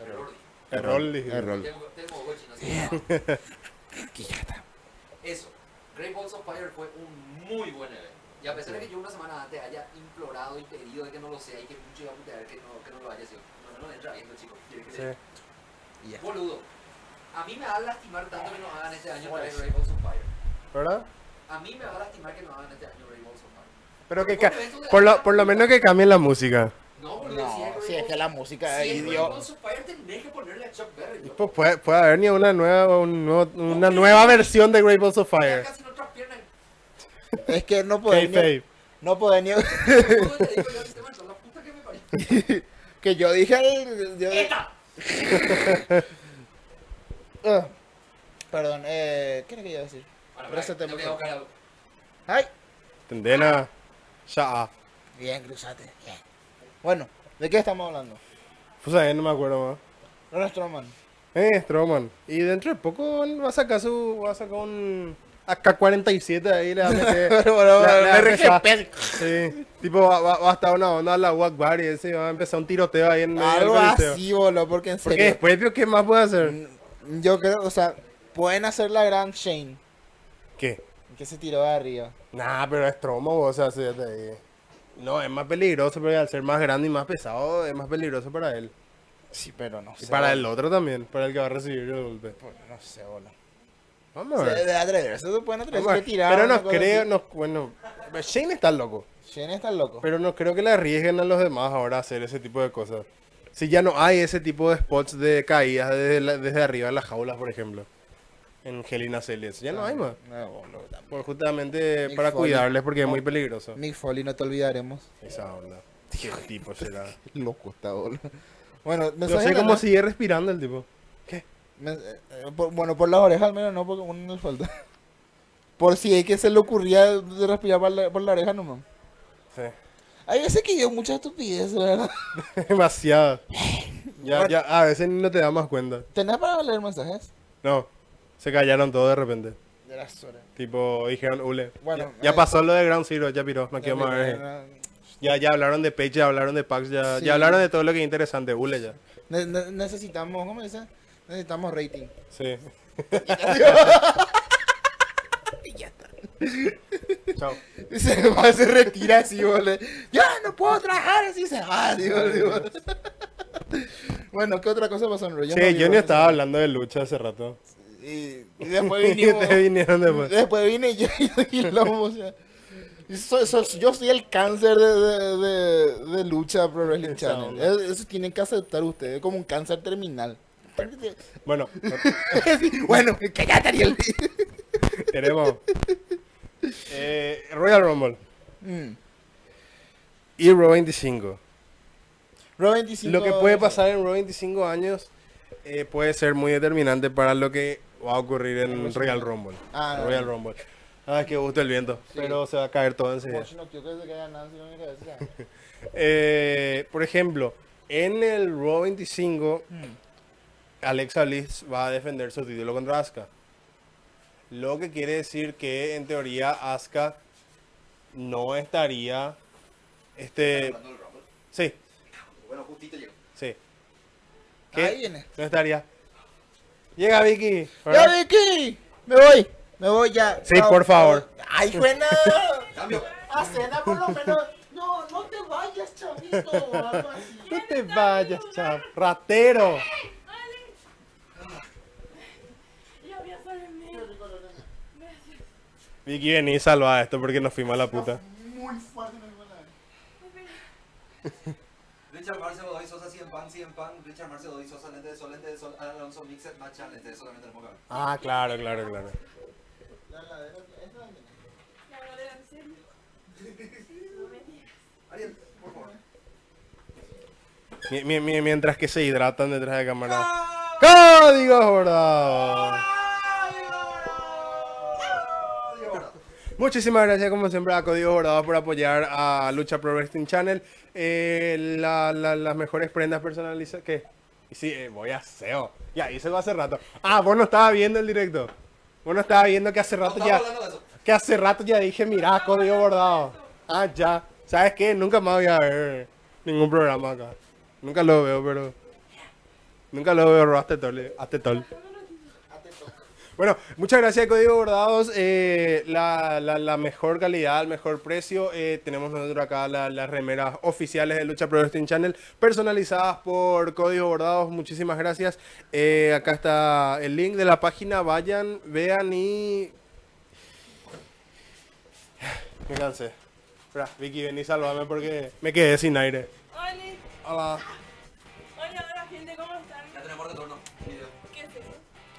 Error. Error, no sé. Eso. Great Balls of Fire fue un muy buen evento. Y a pesar de que yo una semana antes haya implorado y pedido de que no lo sea y que mucho iba a putear que no, que no lo haya sido. No, no, no entra viendo. Quiere que Sí. sea. Y ya. Boludo. A mí me va a lastimar tanto que nos hagan este año para Great Balls of Fire. ¿Verdad? A mí me va a lastimar que nos hagan este año of Fire. Pero que por, lo, por lo menos que cambien la música. No, boludo, No, si es si que la música si es idiota. Fire tenés que ponerle a Chuck Berry. loco. Pues puede, puede haber ni una nueva, un nuevo- una nueva versión de Great Balls of Ya Fire. No. Es que no podés ni... No podés ni... Que yo dije al... Ah, perdón, eh... ¿Qué era que iba a decir? Préstate, por favor. ¡Ay! Tendena. Ya. Bien, cruzate. Bien. Bueno, ¿de qué estamos hablando? Pues ahí no me acuerdo más. Ron Strowman. Eh, Strowman. Y dentro de poco va a sacar su. Va a sacar un. AK-47 ahí le va a meter. Pero bueno, le- le empezar- respeto. Sí. Tipo, va, va- va a estar una onda a la Wakbar y ese va a empezar un tiroteo ahí en medio del Algo así, boludo, porque en Porque serio... después, tío, ¿qué más puede hacer? Mm, Yo creo, o sea, pueden hacer la gran Shane, ¿Qué? que se tiró de arriba. Nah, pero es Stromo, o sea, sí, ya te digo. No, es más peligroso, pero al ser más grande y más pesado, es más peligroso para él. Sí, pero no Y sé. para boludo. el otro también, para el que va a recibir el golpe. Pues, No sé, boludo. Vamos a Se ver. debe atreverse, se pueden. Pero no creo, no, bueno, Shane está loco. Shane está loco. Pero no creo que le arriesguen a los demás ahora a hacer ese tipo de cosas. Si ya no hay ese tipo de spots de caídas desde, la- desde arriba de las jaulas, por ejemplo. En Hell in a Cell y eso. Ya no hay más. No, tampoco. Por justamente Mick para Foley. cuidarles porque es muy No. peligroso. Mick Foley, no te olvidaremos. Esa onda. Qué tipo será. Loco está, boludo. Bueno, No mensaje sé cómo sigue respirando el tipo. Me- eh, eh, por- bueno, por las orejas al menos no, porque uno le falta. Por si es que se le ocurría de respirar por la, por la oreja nomás. Sí. Hay veces que yo mucha estupidez, ¿verdad? Demasiado. Ya, ya, a veces no te das más cuenta. ¿Tenés para leer mensajes? No, se callaron todos de repente. De las horas. Tipo, dijeron, ule. Bueno, ya, ya eh, pasó lo de Ground Zero, ya piró, no quiero más ver. Ya, ya hablaron de Page, ya hablaron de Pax, ya, Sí. ya hablaron de todo lo que es interesante, ule ya. Ne- necesitamos, ¿cómo dice? Necesitamos rating. Sí. Chao. Y se va, se retira así, boludo. Ya no puedo trabajar, así se va. Bueno, ¿qué otra cosa pasó en? Ya Sí, no vi, Johnny boludo. estaba hablando de lucha hace rato. Y, y después vinimos. te vinieron después. Después vine yo y lo o sea, y so- so- yo soy el cáncer de, de, de, de lucha Pro Wrestling Channel. onda. Eso tienen que aceptar ustedes como un cáncer terminal. Bueno, bueno, cállate, Ariel. tenemos eh, Royal Rumble Mm. y Raw 25. Raw 25. Lo que puede pasar en Raw 25 años eh, puede ser muy determinante para lo que va a ocurrir en Royal Rumble. Ah, Royal Rumble. Ah, que gusto el viento, pero se va a caer todo enseguida. No. Eh, por ejemplo, en el Raw 25, Mm. Alexa Bliss va a defender su título contra Asuka. Lo que quiere decir que en teoría Asuka no estaría este sí, Bueno, justito llegó. sí. Ahí viene. No estaría. Llega Vicky. ¡Ya. Vicky! Me voy. Me voy ya. Sí, por favor. ¡Ay, buena! Cambio. A cena por lo menos. No, no te vayas, chavito. No te vayas, chav. Ratero. Ya voy a salirme. Vicky, vení, salva esto porque nos fuimos a la puta. Muy fácil, hermana. Richard Marce, Godoy Sosa, 100 pan, 100 pan. Richard Marce, Godoy Sosa, lente de sol, lente de sol. Alonso Mixer, Match, lente de sol. Solamente tenemos que ver. Ah, claro, claro, claro. La heladera, esta también. La verdad, en serio. Ariel, por favor. Mi- mi- mi- mientras que se hidratan detrás de cámara. ¡Código bordado! Digo, ahora. Muchísimas gracias, como siempre, a Código Bordado por apoyar a Lucha Pro Wrestling Channel. Eh, la- la- las mejores prendas personalizadas. ¿Qué? Y Sí, eh, voy a SEO. Ya, hice hace rato. Ah, vos no estabas viendo el directo. Vos no estabas viendo que hace rato ya. Que hace rato ya dije, mira, Código Bordado. Ah, ya. ¿Sabes qué? Nunca más voy a ver ningún programa acá. Nunca lo veo, pero. Nunca lo veo hasta tol. Hasta tol. Bueno, muchas gracias Código Bordados. eh, la, la- la mejor calidad, el mejor precio. eh, tenemos nosotros acá la- las remeras oficiales de Lucha Pro Wrestling Channel, personalizadas por Código Bordados. Muchísimas gracias. Eh, acá está el link de la página. Vayan, vean y... Me cansé. Espera, Vicky, vení, salvame porque me quedé sin aire. Hola. Hola. Hola,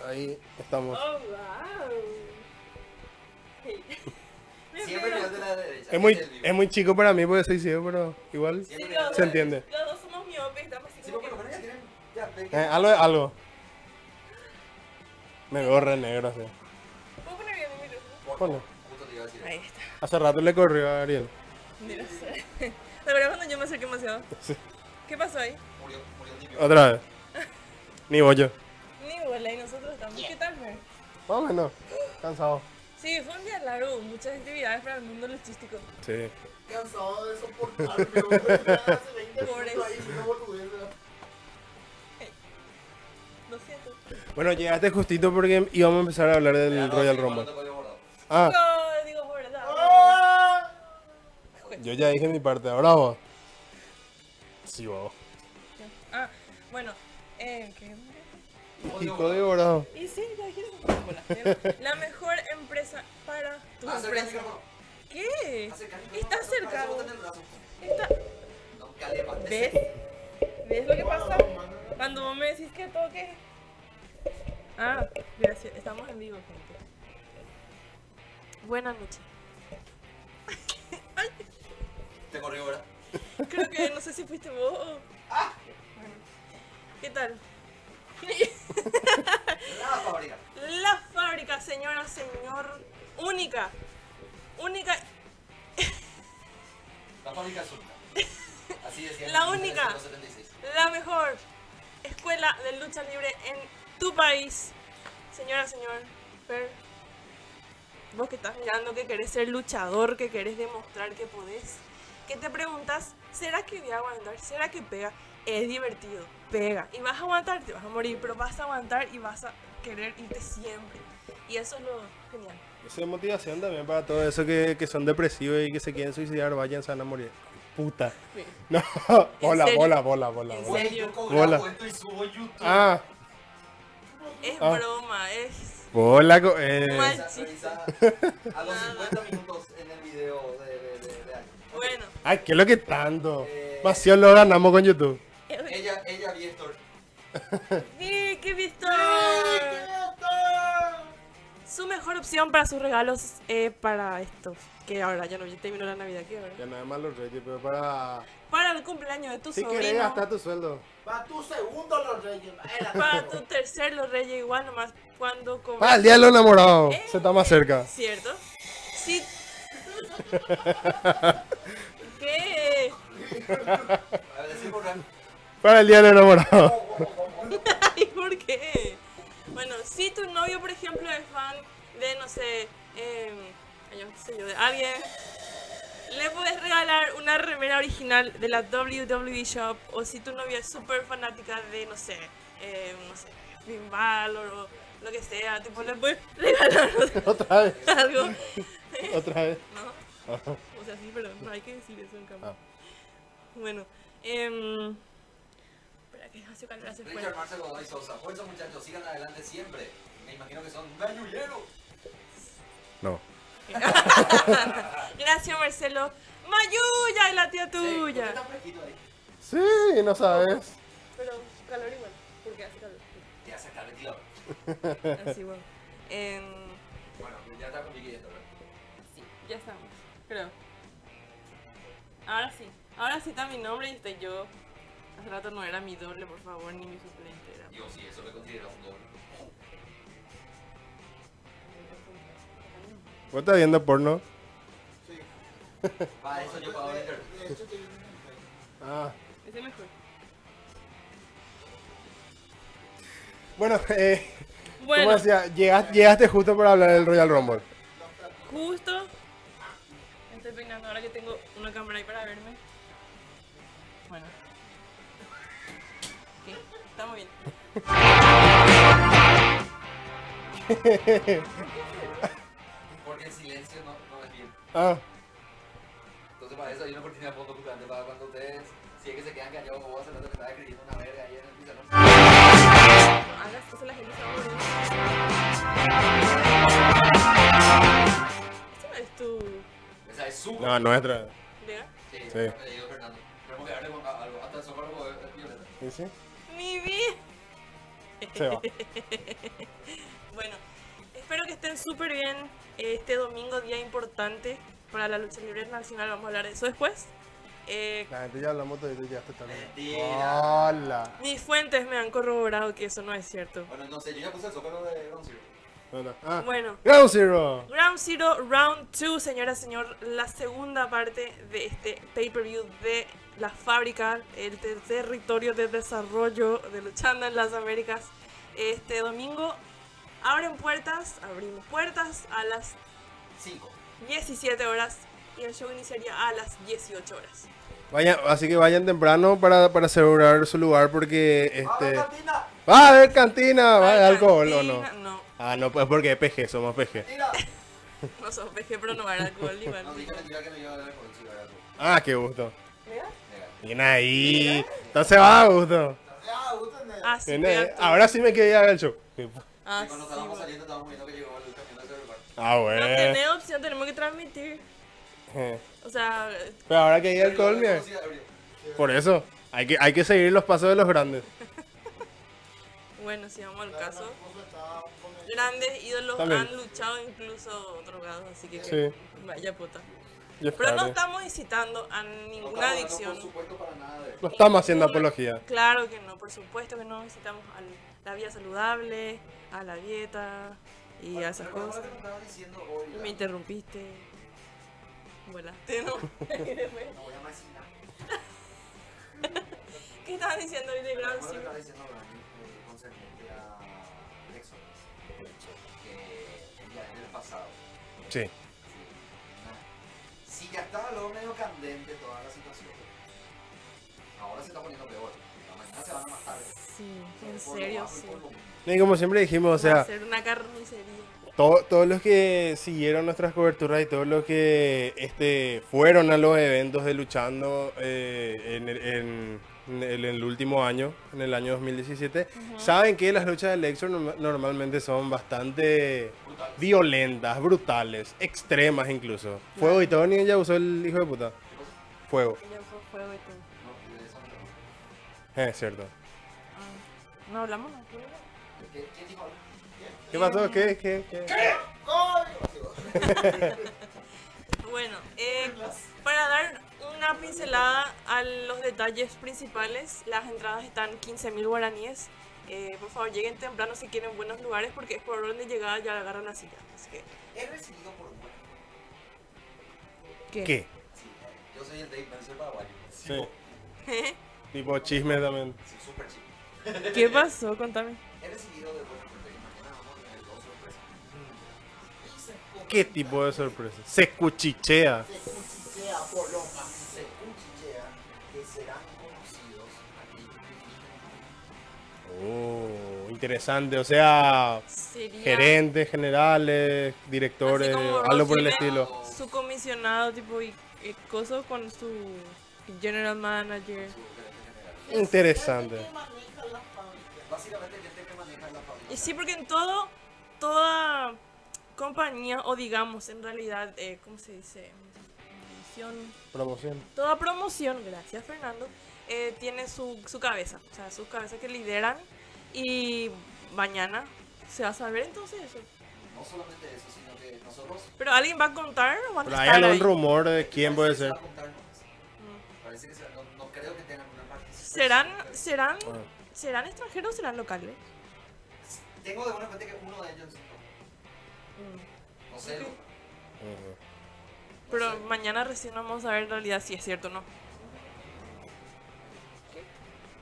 Ahí estamos. Oh, wow. Hey. Me Siempre mirando a la derecha. Es muy, es muy chico para mí porque soy ciego, pero igual Sí, los se la entiende. Los dos somos miopes, estamos así Sí, como que- ya tienen. Ya, ven Eh, algo, algo. Me veo re negro así. ¿Puedo poner bien mi micrófono? Ponlo. Ahí está. Hace rato le corrió a Ariel. Ni lo sé. ¿Te acuerdas cuando yo me acerqué demasiado? Sí. ¿Qué pasó ahí? Murió, murió. Otra vez. Ni bollo. Ni bola y nosotros estamos. ¿Qué tal, Mer? Más o menos. Cansado. Sí, fue un día largo, muchas actividades para el mundo logístico. Sí. Cansado de soportarme, boludo. Hace 20 Por minutos ahí, una boludez, ¿verdad? Lo siento. Bueno, llegaste justito porque íbamos a empezar a hablar Ya, del no, Royal sí, Rumble. cuando. Ah, No, digo verdad. ¡Ah! yo ya dije mi parte. Ahora vos. Sí, vos. Ah, bueno, eh, ¿qué? Y código borrado. Y sí, pero La mejor empresa para tu Acerca empresa. ¿Qué? Está cerca. Está... ¿Ves? ¿Ves lo que pasa? Cuando vos me decís que toque. Ah, gracias. Estamos en vivo, gente. Buenas noches. Te corrió, ¿verdad? Creo que no sé si fuiste vos. Bueno. ¿Qué tal? La fábrica. La fábrica, señora, señor. Única. Única. La fábrica es única. Así decía. en La 1976. La mejor escuela de lucha libre en tu país. Señora, señor. Fer, vos que estás mirando que querés ser luchador, que querés demostrar que podés. Que te preguntas, ¿será que voy a aguantar? ¿Será que pega? Es divertido, pega. Y vas a aguantar, te vas a morir, pero vas a aguantar y vas a querer irte siempre. Y eso es lo genial. Eso es motivación también para todos esos que, que son depresivos y que se quieren suicidar, vayan, se van a morir. Puta. Sí. No, bola, bola, bola, bola, ¿En bola. serio? YouTube. Ah, Es Ah. broma, es bola. Eh, a los 50 minutos en el video de, de, de, de año. Bueno. ay, ¿qué es lo que tanto? Eh. Pasión lo ganamos con YouTube. Ella, ella vi esto. ¡Vicky Víctor! Su mejor opción para sus regalos eh, para esto. Que ahora ya no ya terminó la Navidad, ¿qué ahora? Ya nada más los reyes, pero para. Para el cumpleaños de tu Si querés sobrino. gastar tu sueldo. Para tu segundo los reyes. Era. Para tu tercer los reyes igual nomás cuando cobras. Para el día de los enamorados. Se está más cerca. ¿Cierto? Sí. ¿Qué? Para el día de los enamorados. Ay, ¿por qué? Bueno, si tu novio, por ejemplo, es fan de, no sé, eh, yo qué sé yo, de alguien, le puedes regalar una remera original de la WWE Shop. O si tu novia es súper fanática de, no sé, eh, no sé, Finn Balor o lo que sea, tipo, le puedes regalar Otra vez. algo. Otra vez. ¿No? O sea, sí, pero no hay que decir eso en cámara. Ah. Bueno, eh. Hace calor hace Richard. Marcelo Godoy Sosa. Por eso, muchachos, sigan adelante siempre. Me imagino que son gallulleros. No. Gracias, Marcelo. Mayuya y la tía Sí, ¿por qué tuya. está fresquito ahí? Sí, no sabes. Pero calor igual, porque hace calor. Te hace ventilador. Así, bueno. Em, Bueno, ya está con Vicky esto, ¿verdad? sí, ya estamos, creo. Ahora sí, ahora sí está mi nombre y estoy yo. Hace rato no era mi doble, por favor, ni mi suplente era. Dios, sí, eso me considera un doble. ¿Vos estás viendo porno? Para eso yo pago el viene Ah. Ese es mejor. Bueno, eh. Bueno, Como decía, llegaste, llegaste justo para hablar del Royal Rumble. justo. Me estoy peinando ahora que tengo una cámara ahí para verme. Bien. Porque el silencio no, no es bien. Ah, Entonces, para eso hay una cortina de fondo justamente para cuando ustedes, si es que se quedan callados, como vos hace rato que estaba escribiendo una verga ahí en el pizarrón. No hagas eso, la gente se va a morir. Ese no es tu. Esa es su. no, nuestra. ¿Lea? Sí, Sí. digo Fernando. Tenemos que darle algo. Hasta el socorro es violeta. ¿Sí, sí? Mi vida. Se va. Bueno, espero que estén súper bien. Este domingo, día importante para la lucha libre nacional. Vamos a hablar de eso después. Eh, La gente ya hablamos de ya está. Hola. mis fuentes me han corroborado que eso no es cierto. Bueno, no sé, yo ya puse el socorro de Ground Zero. Hola. Ah, Bueno, Ground Zero. Ground Zero, Round 2, señora, señor, la segunda parte de este pay-per-view de la fábrica, el ter- territorio de desarrollo de Luchando en las Américas. Este domingo abren puertas, abrimos puertas a las 5. 17 horas y el show iniciaría a las 18 horas. Vayan, así que vayan temprano para, para asegurar su lugar porque este. cantina! Va a haber cantina, va a haber alcohol o no. cantina, No, Ah, no, pues porque es PG, somos PG. No somos PG, pero no va a haber alcohol iba a dar alcohol. Ah, qué gusto. Bien ahí. Entonces va a gusto. Ah. Ah. Ahora sí me quedé a ver el show. Ah, sí, estábamos bueno. saliendo, estábamos viendo que llegó el camión del bar. Ah, No bueno. tenés opción, tenemos que transmitir. Eh. O sea, Pero ahora que hay alcohol, mira. Por eso. Hay que, hay que seguir los pasos de los grandes. bueno, si vamos al caso. El- Grandes ídolos También. han luchado incluso drogados, así que Sí. vaya puta. Pero no estamos incitando a No ninguna hablando, adicción. por supuesto, para nada de No estamos haciendo Ninguna- apología. Claro que no, por supuesto que no incitamos a la vida saludable, a la dieta y a esas cosas. hoy, me interrumpiste. Volaste, ¿no? No voy a más decir nada. ¿Qué estabas diciendo hoy de que Zero? estaba diciendo eh, concerniente a Lexon, que ya en el pasado. Sí. Si ya estaba luego medio candente toda la situación, ahora se está poniendo peor. La mañana se van a matar. Sí, en Por lo serio, y sí. Y como siempre dijimos, o Va a sea, ser una carnicería. Todo- todos los que siguieron nuestras coberturas y todos los que este, fueron a los eventos de luchando eh, en, el- en- en el, en el último año, en el año 2017, saben que las luchas de Lexor norma- normalmente son bastante violentas, brutales, extremas incluso. Fuego y Tony ya usó el hijo de puta. Fuego, Ya usó fuego y eso no. Eh, es cierto. Ah, no hablamos, no. ¿Qué- ¿Quién dijo? ¿Qué pasó? ¿Qué? ¿Qué? ¿Qué? Bueno, eh, para dar una pincelada a los detalles principales, las entradas están 15.000 guaraníes. Eh, por favor, lleguen temprano si quieren buenos lugares porque es por orden de llegada ya agarran la silla. Así que, He recibido por bueno. ¿qué? ¿Qué? Sí, yo soy el Dave Mercer paraguayo. Sí. tipo chismes también. Sí, súper chido. ¿Qué pasó? Contame. He recibido de ¿Qué tipo de sorpresa? Se cuchichea. Se cuchichea por lo más. Se cuchichea que serán conocidos aquí. Oh, interesante. O sea, Sería gerentes, generales, directores, algo por el estilo. su comisionado, tipo, y, y coso con su general manager. Interesante. ¿Qué maneja la fábrica? Básicamente, gente que maneja la fábrica. Y sí, porque en todo, toda compañía, o digamos, en realidad, eh, ¿cómo se dice? División Promoción. Toda promoción, gracias Fernando, eh, tiene su, su cabeza, o sea, sus cabezas que lideran y mañana se va a saber entonces eso. No solamente eso, sino que nosotros. Pero alguien va a contar o van a Pero hay estar algún rumor de quién puede ser. Parece que no, no creo que tengan una participación. ¿Serán, serán, serán extranjeros o serán locales? Tengo de buena fuente que uno de ellos no. Sé. Ujú. Pero mañana recién vamos a ver en realidad si es cierto o no.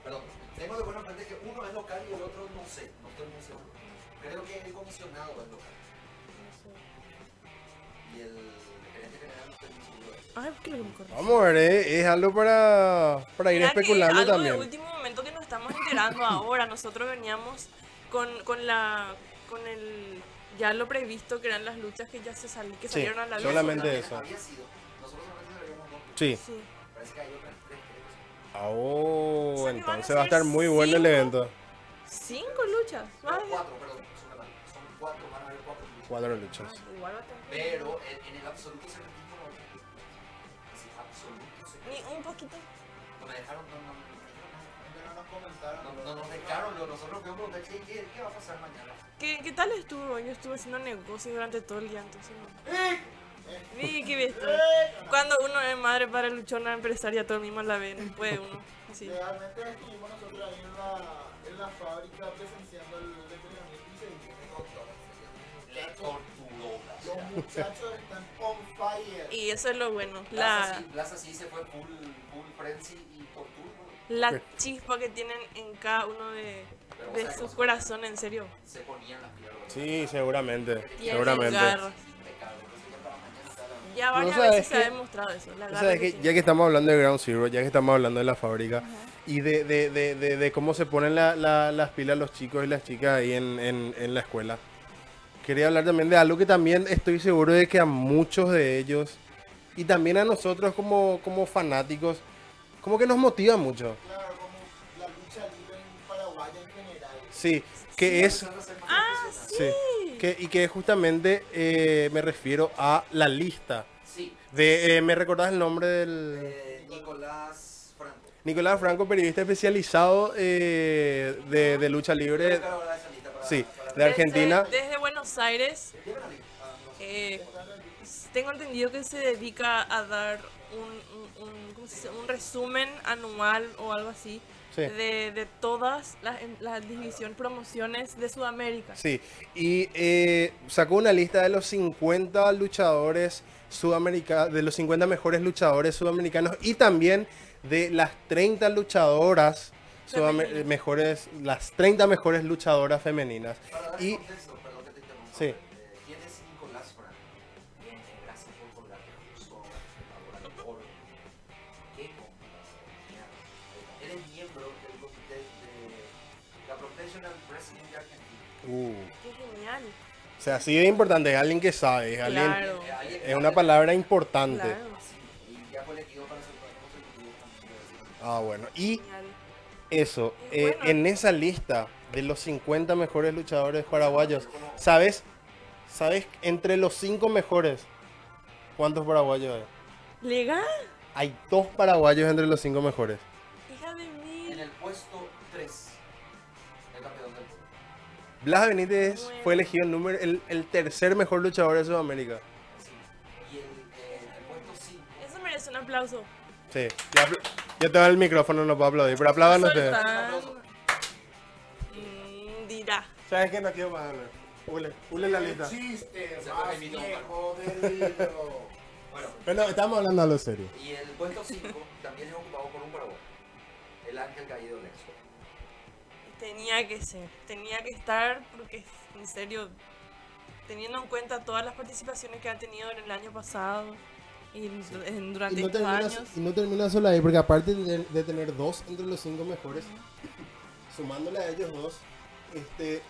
Perdón. Tengo de buena fuente que uno es local y el otro no sé. No estoy muy seguro. Creo que el comisionado es local. Y el gerente general no estoy muy seguro. Ay, ¿qué lo? Vamos a ver, eh, es algo para, para ir Mira que especulando algo también. de último momento que nos estamos enterando ahora. Nosotros veníamos con, con la con el ya lo previsto que eran las luchas que ya se sali- que Sí, salieron a la luz. solamente eso. Había sido. Nosotros solamente veíamos dos. Sí. Sí. Parece que hay otras tres. Oh, O sea entonces va a estar muy bueno el evento. Cinco luchas. No, Más cuatro, perdón. Son cuatro. Van a haber cuatro luchas. Cuatro luchas. Ah, igual va a Pero en, en el absoluto secretismo. Ni un poquito. No me dejaron, no, no, no. No nos comentaron. no, no nos dejaron, nosotros fuimos a preguntar, ¿qué, qué, qué va a pasar mañana? ¿Qué, ¿Qué tal estuvo? Yo estuve haciendo negocios durante todo el día, entonces no. Vi que viste. Cuando uno es madre para luchona empresaria, todo el mismo la ve, no puede uno. Así. Realmente estuvimos nosotros ahí en la, en la fábrica presenciando el entrenamiento y se viene con todo. Los muchachos están on fire. Y eso es lo bueno. La, Plaza sí se fue full, full frenzy y tortura. la chispa que tienen en cada uno de, O de sea, cosas- corazones, en serio. Se ponían las piedras. Sí, seguramente. Seguramente. ya varias veces se ha que- demostrado eso. La que que ya que estamos hablando de Ground Zero, ya que estamos hablando de la fábrica y de, de, de, de, de cómo se ponen la- la- las pilas los chicos y las chicas ahí en, en, en la escuela, quería hablar también de algo que también estoy seguro de que a muchos de ellos y también a nosotros como, como fanáticos, como que nos motiva mucho. Claro, Sí, que es... Ah, Sí, sí. que, y que justamente eh, me refiero a la lista. Sí, De, eh, ¿Me recordás el nombre del...? eh, Nicolás Franco. Nicolás Franco, periodista especializado eh, de, de lucha libre, sí, para- de Argentina. Desde, desde Buenos Aires. Ah, eh, tengo entendido que se dedica a dar un, un, un- ¿cómo se dice? un resumen anual o algo así Sí. de, de todas las, divisiones, promociones de Sudamérica. Sí, y eh, sacó una lista de los 50 luchadores sudamericanos, de los 50 mejores luchadores sudamericanos y también de las 30 luchadoras mejores, las 30 mejores luchadoras femeninas. Para dar Y- contexto, perdón que te. Sí. Uh, Qué genial. o sea, así de importante, es alguien que sabe, es, Claro. Alguien es una palabra importante. Claro. Sí. Ah, bueno. Y eso, Es eh, bueno. en esa lista de los 50 mejores luchadores paraguayos, ¿sabes? ¿Sabes? Entre los 5 mejores, ¿cuántos paraguayos hay? ¿Legal? Hay dos paraguayos entre los 5 mejores. Blas Benítez fue elegido el, número, el, el tercer mejor luchador de Sudamérica. Sí. Y el, puesto 5, Eso merece un aplauso. Sí. Ya Yo te doy el micrófono, no puedo aplaudir, pero aplaudan ustedes. Mm, dirá. ¿Sabes qué? No quiero más hablar. Ule, ule la lista. Chiste Se más viejo del libro. bueno, Pero no, estamos hablando a lo serio. y el puesto 5 también es ocupado por un paraguayo. El ángel caído Nexo. Tenía que ser. Tenía que estar porque, en serio, teniendo en cuenta todas las participaciones que han tenido en el año pasado y en- en- durante Y no, estos termina, años. y no termina solo ahí, porque aparte de, de tener dos entre los cinco mejores, sumándole a ellos dos, este,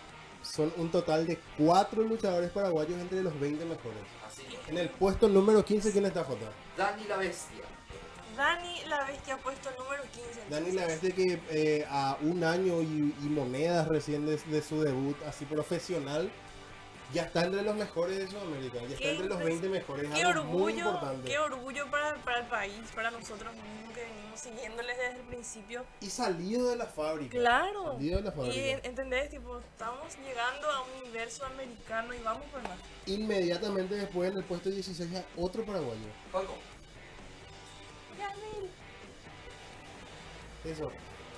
son un total de cuatro luchadores paraguayos entre los 20 mejores. Así. En el puesto número 15, ¿quién está Jota? Dani la bestia. Dani la bestia ha puesto el número 15. Dani la vez de que eh, a un año y, y monedas recién de, de su debut así profesional, ya está entre los mejores de Sudamérica, ya está entre los impres- 20 mejores. Es Qué algo muy orgullo, importante. qué orgullo para, para el país, para nosotros mismos que venimos siguiéndoles desde el principio. Y salido de la fábrica. Claro. Salido de la fábrica. Y en- entendés, tipo, estamos llegando a un nivel sudamericano y vamos por más. Inmediatamente después en el puesto 16 ya otro paraguayo. Falco. Eso.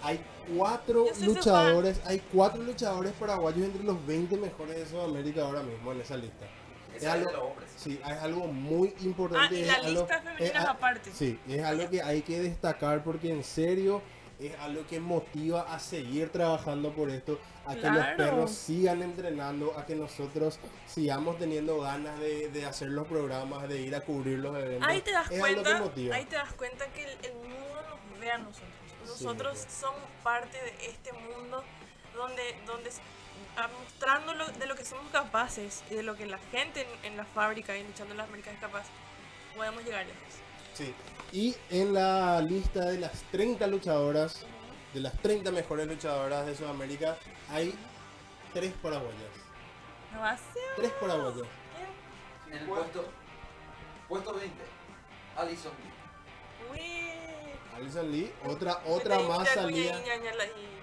Hay cuatro luchadores, hay cuatro luchadores paraguayos entre los 20 mejores de Sudamérica ahora mismo en esa lista. Es algo, sí, es algo muy importante. Ah, y es la algo- lista femenina es es a- aparte. Sí, es algo que hay que destacar porque en serio es algo que motiva a seguir trabajando por esto, a que los perros sigan entrenando, a que nosotros sigamos teniendo ganas de, de hacer los programas, de ir a cubrir los eventos. Ahí te das es algo que cuenta, motiva. ahí te das cuenta que el, el mundo nos ve a nosotros. Nosotros somos parte de este mundo donde, donde ah, mostrando lo- de lo que somos capaces y de lo que la gente en, en la fábrica y luchando en las Américas es capaz, podemos llegar lejos. Sí. Y en la lista de las 30 luchadoras, de las 30 mejores luchadoras de Sudamérica, hay tres paraguayas. No va a ser. Tres paraguayas. En el puesto, puesto 20, Alison Lee. Uy. Alison Lee, otra, otra más salida.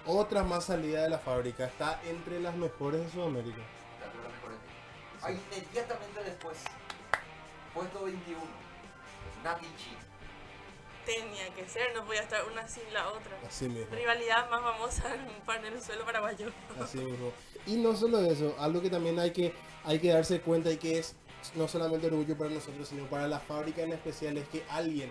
Otra más salida de la fábrica. Está entre las mejores de Sudamérica. La creo la mejor de Ahí inmediatamente después, puesto 21, Nati Chi. Tenía que ser, no podía estar una sin la otra. Así mismo. Rivalidad más famosa en un par del suelo paraguayo. Así mismo. Y no solo eso, algo que también hay que, hay que darse cuenta y que es no solamente orgullo para nosotros, sino para la fábrica en especial, es que alguien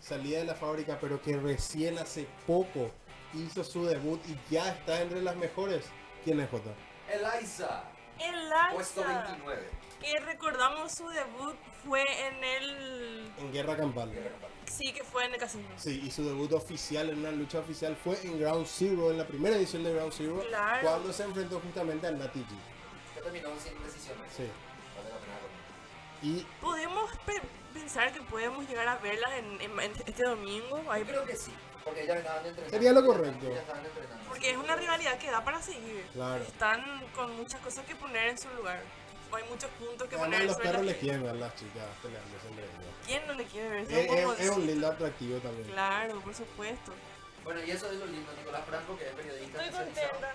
salía de la fábrica, pero que recién hace poco hizo su debut y ya está entre las mejores. ¿Quién es Jota? Eliza, El puesto Alza, 29. Que recordamos su debut fue en el... En Guerra Campal. Sí, que fue en el casino. Sí, y su debut oficial en una lucha oficial fue en Ground Zero, en la primera edición de Ground Zero, Claro. cuando se enfrentó justamente a Nati G. Que terminó sin decisiones. Sí. Y ¿Podemos pe- pensar que podemos llegar a verlas en, en- en este domingo? Ahí- creo que sí, porque ellas estaban entrenando. Sería lo correcto. ellas estaban entrenando. Porque es una rivalidad que da para seguir. Claro. Están con muchas cosas que poner en su lugar. Hay muchos puntos que además poner los perros les quieren ver las chicas peleándose entre ellos. ¿Quién no le quiere ver? Es, es un lindo atractivo también. Claro, por supuesto. Bueno, y eso es lo lindo. Nicolás Franco, que es periodista Estoy especializado. contenta.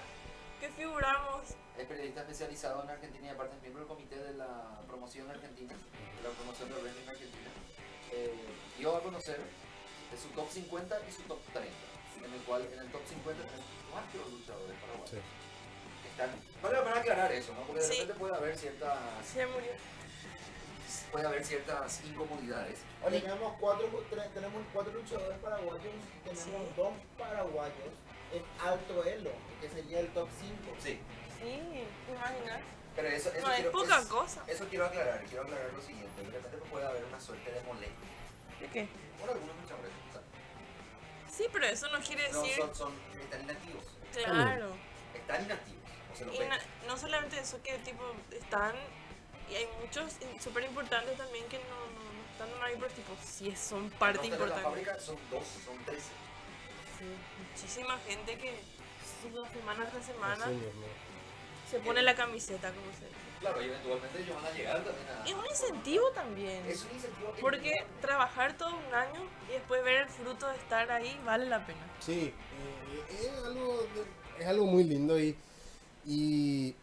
Que figuramos. Es periodista especializado en Argentina y aparte es miembro del comité de la promoción argentina, la promoción de wrestling argentina, eh, dio a conocer de su top 50 y su top 30, en el cual en el top 50 tenemos cuatro luchadores paraguayos. Sí. Están, vale la pena aclarar eso, ¿no? Porque de Sí. repente puede haber ciertas, Se murió. puede haber ciertas incomodidades. Tenemos cuatro, tenemos cuatro luchadores paraguayos, tenemos Sí. dos paraguayos en alto elo, que sería el top 5. Sí, Sí, ¿te imaginas? pero eso, eso No es quiero, poca es- cosa. Eso quiero aclarar, quiero aclarar lo siguiente. De repente puede haber una suerte de molestia ¿De qué? por algunos luchadores. Sí, pero eso no quiere No, decir. son, son, están inactivos. Claro. Están inactivos. Se Y na- no solamente eso, que tipo están. Y hay muchos súper importantes también que no, no, no están ahí, pero tipo, sí son parte Entonces, de la importante. fábrica son dos, son trece. Sí, muchísima gente que suda semana tras semana mismo. se pone la camiseta, como se dice. Claro, y eventualmente ellos van a llegar también a. Es un incentivo también. Es un incentivo. Porque enorme. trabajar todo un año y después ver el fruto de estar ahí vale la pena. Sí, eh, es, algo es algo muy lindo y, y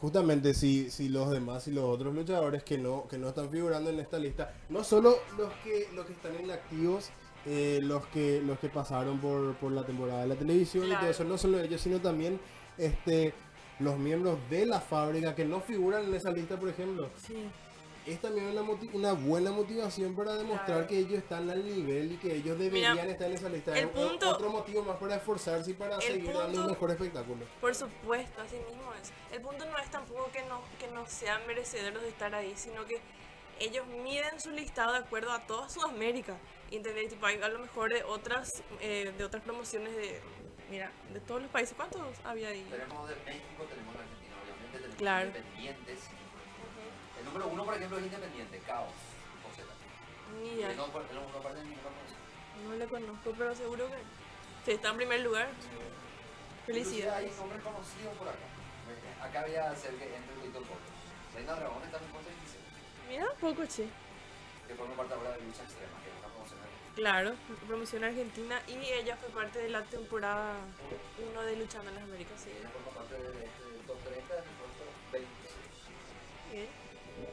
justamente si, si los demás y los otros luchadores que no, que no están figurando en esta lista, no solo los que, los que están inactivos, eh, los que los que pasaron por, por la temporada de la televisión y Claro. todo eso, no solo ellos, sino también este los miembros de la fábrica que no figuran en esa lista, por ejemplo. Sí. Es también una, buena motivación para demostrar Claro. que ellos están al nivel y que ellos deberían Mira, estar en esa lista. el punto- otro motivo más para esforzarse y para seguir dando un mejor espectáculo. Por supuesto, así mismo es. El punto no es tampoco que no, que no sean merecedores de estar ahí, sino que ellos miden su listado de acuerdo a toda Sudamérica. ¿Entendés? Tipo, hay a lo mejor de otras, eh, de otras promociones de, mira, de todos los países. ¿Cuántos había ahí? Tenemos de México, tenemos de Argentina, obviamente, tenemos Claro. independientes. Número uno, por ejemplo, es independiente, Caos. José. Ni Y idea. no, no, no parte de promoción. No le conozco, pero seguro que sí, está en primer lugar. Inclusive Felicidades. Hay nombres conocidos por acá. Eh, Acá había que entre Víctor Porto. Reina Dragón está en el puesto 26, Mira, poco che. que forma parte ahora de Lucha Extrema, que es una promoción argentina. Claro, promoción argentina y ella fue parte de la temporada 1 de Luchando en las Américas. Sí. Ella forma parte de este top 30 en el puesto 20. Bien.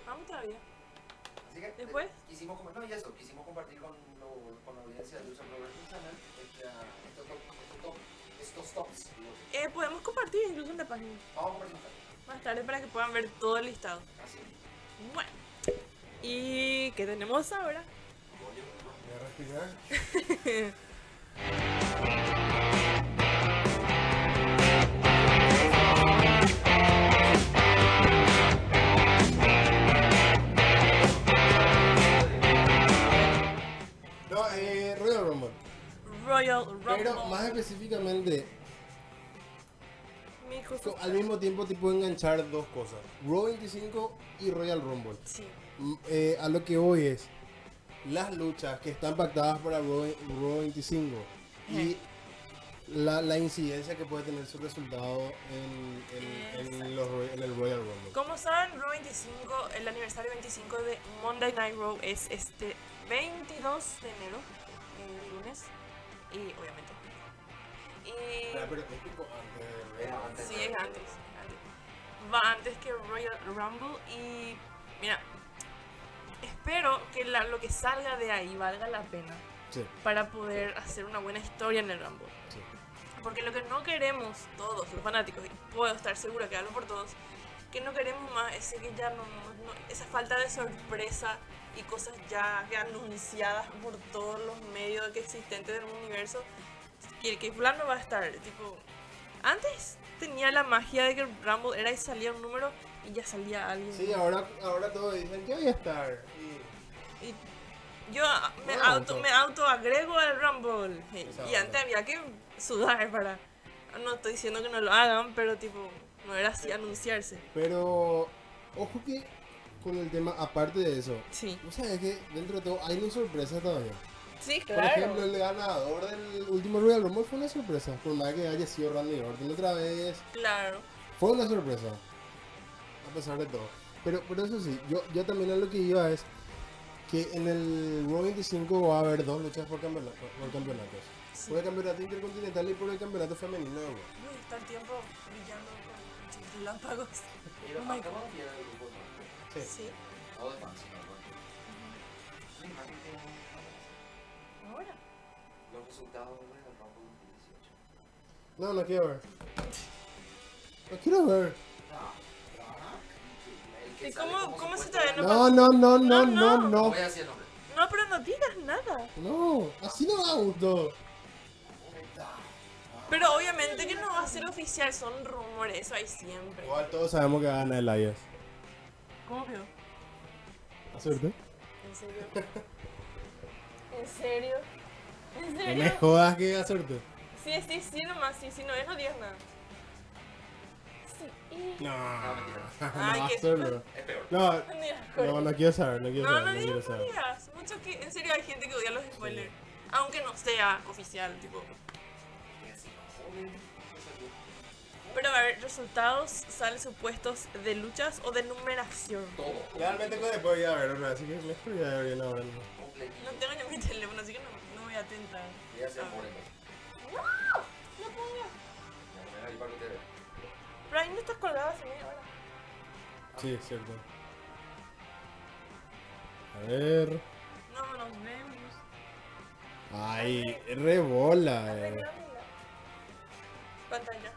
Vamos todavía. Así que eh, Después. quisimos, com- no, y eso, quisimos compartir con, lo- con la audiencia de Lucha Pro Wrestling Channel este, ah, estos, top, estos, top, estos tops. Eh, podemos compartir incluso en la página Vamos a compartir más tarde para que puedan ver todo el listado. así. Bueno. ¿Y qué tenemos ahora? Voy a respirar. Royal Rumble. Pero más específicamente, al mismo tiempo te puedo enganchar dos cosas. Raw 25 y Royal Rumble. Sí. Mm, eh, a lo que hoy es las luchas que están pactadas para Raw, Raw 25 y la, la incidencia que puede tener su resultado en, en- en los en el Royal Rumble. Como saben, Raw 25, el aniversario 25 de Monday Night Raw es este 22 de enero, el lunes, y obviamente. Y tipo antes sí, es antes, es antes. Va antes que Royal Rumble y mira, espero que la- lo que salga de ahí valga la pena Sí, para poder hacer una buena historia en el Rumble. sí. Porque lo que no queremos todos, los fanáticos, y puedo estar segura que hablo por todos, que no queremos más ese que ya no- no- esa falta de sorpresa y cosas ya anunciadas por todos los medios que existentes del universo, que, que fulano va a estar, tipo, antes tenía la magia de que el Rumble era y salía un número y ya salía alguien. Sí, ahora, ahora todos dicen que voy a estar. Y Y yo me, Bueno, auto, me autoagrego al Rumble. Y antes había que sudar para... No estoy diciendo que no lo hagan, pero tipo, no era así anunciarse. Pero, ojo que con el tema, aparte de eso, Sí. ¿no sabes que dentro de todo hay una sorpresa todavía? Sí, Por claro. ejemplo, el ganador del último Royal Rumble fue una sorpresa. Por más que haya sido Randy Orton otra vez, Claro. fue una sorpresa. A pesar de todo. Pero, pero eso sí, yo, yo también a lo que iba es que en el Raw 25 va a haber dos luchas por, campeonato, por campeonatos. Sí. Por el campeonato intercontinental y por el campeonato femenino. Uy, está el tiempo brillando con Oh my acabamos ¿no? Sí. Sí. No de que Ahora. los resultados de la Rumble 2018. No, no quiero ver. No quiero ver. ¿Y cómo, como cómo se ve? No, no, no, no, No, no, no. No no. voy a decir el nombre. No, pero no digas nada. No, así no da gusto. Pero obviamente que no va a ser oficial, son rumores, eso hay siempre. Igual todos sabemos que gana el Elias. ¿Cómo veo? ¿Suerte? ¿En serio? ¿En serio? ¿En No me serio? jodas que da suerte. Sí, sí, sí, nomás, sí, sí, no es, no digas nada. Sí. No, No, no Ay, va a qué- hacerlo. Es peor. No, No no, no quiero saber, no quiero No, saber, no no quiero digas, no saber. digas. Mucho que, en serio hay gente que odia los spoilers. Aunque no sea oficial, tipo. Pero a ver, resultados, salen supuestos de luchas o de numeración. Todo. Realmente que después voy a ver así que mejor voy a ver bien ahora. ¿no? No tengo ni mi teléfono, así que no, no voy a tentar. Voy a hacer por el No pongas. Voy a poner ahí para que usted vea. Pero ahí no estás colgado hace media hora. Sí, es cierto. A ver. No, nos vemos. Ay, rebola. Eh. Pantalla.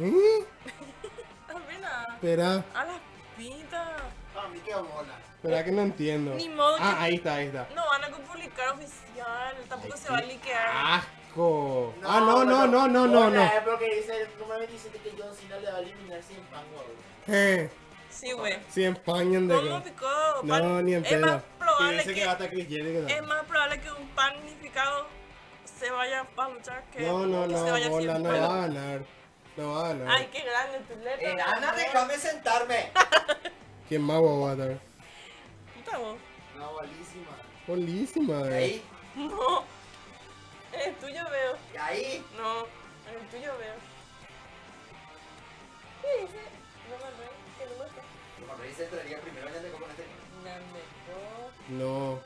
¿Eh? Apenas. Espera, A las pintas. A mí qué bola. espera que no entiendo. Ni modo Ah, que- ahí está, ahí está. No van a publicar oficial. Tampoco Ay, se va a liquear. Asco. Ah, no, no, no, no, no, no. Es porque dice el número 27 que John Cena le va a eliminar 100 pangos. Eh, Sí, güey. si empañan de ¿Cómo picó? No, pan? ni en Es más pedo. probable que, que es más probable que un panificado se vaya a luchar que No, no, que no, se vaya bola, no va a ganar. No va a ganar. Ay, qué grande tu letra. Eh, Ana, déjame sentarme. ¿Quién más va a estar? Puta vos. No, bolísima. Bolísima, Y eh. ahí, No. En el tuyo veo. y ahí. No. En el tuyo veo. ¿Qué dice? No me rey. ¿Qué número está? Roman Reigns entraría primero ya dejó con este. No me No.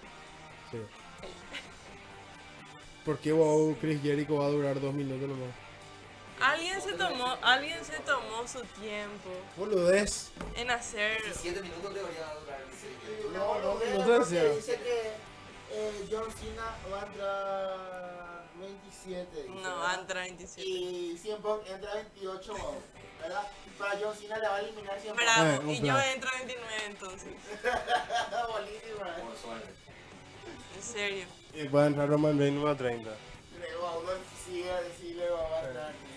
Sí. ¿Por qué wow, Chris Jericho va a durar dos minutos nomás? Alguien se tomó, alguien se tomó su tiempo Boludez. en hacer 17 minutos debería durar. No, no, no dice que eh, John Cena va a entrar 27. dice, no, ¿verdad? entra 27. Y 100 Punk entra 28, ¿verdad? Para John Cena le va a eliminar 100 Punk. Bravo, Eh, y yo entro 29 entonces. Bolísima. En serio. Y va a entrar Roman Reigns número 30. Luego a uno sí, luego va a estar.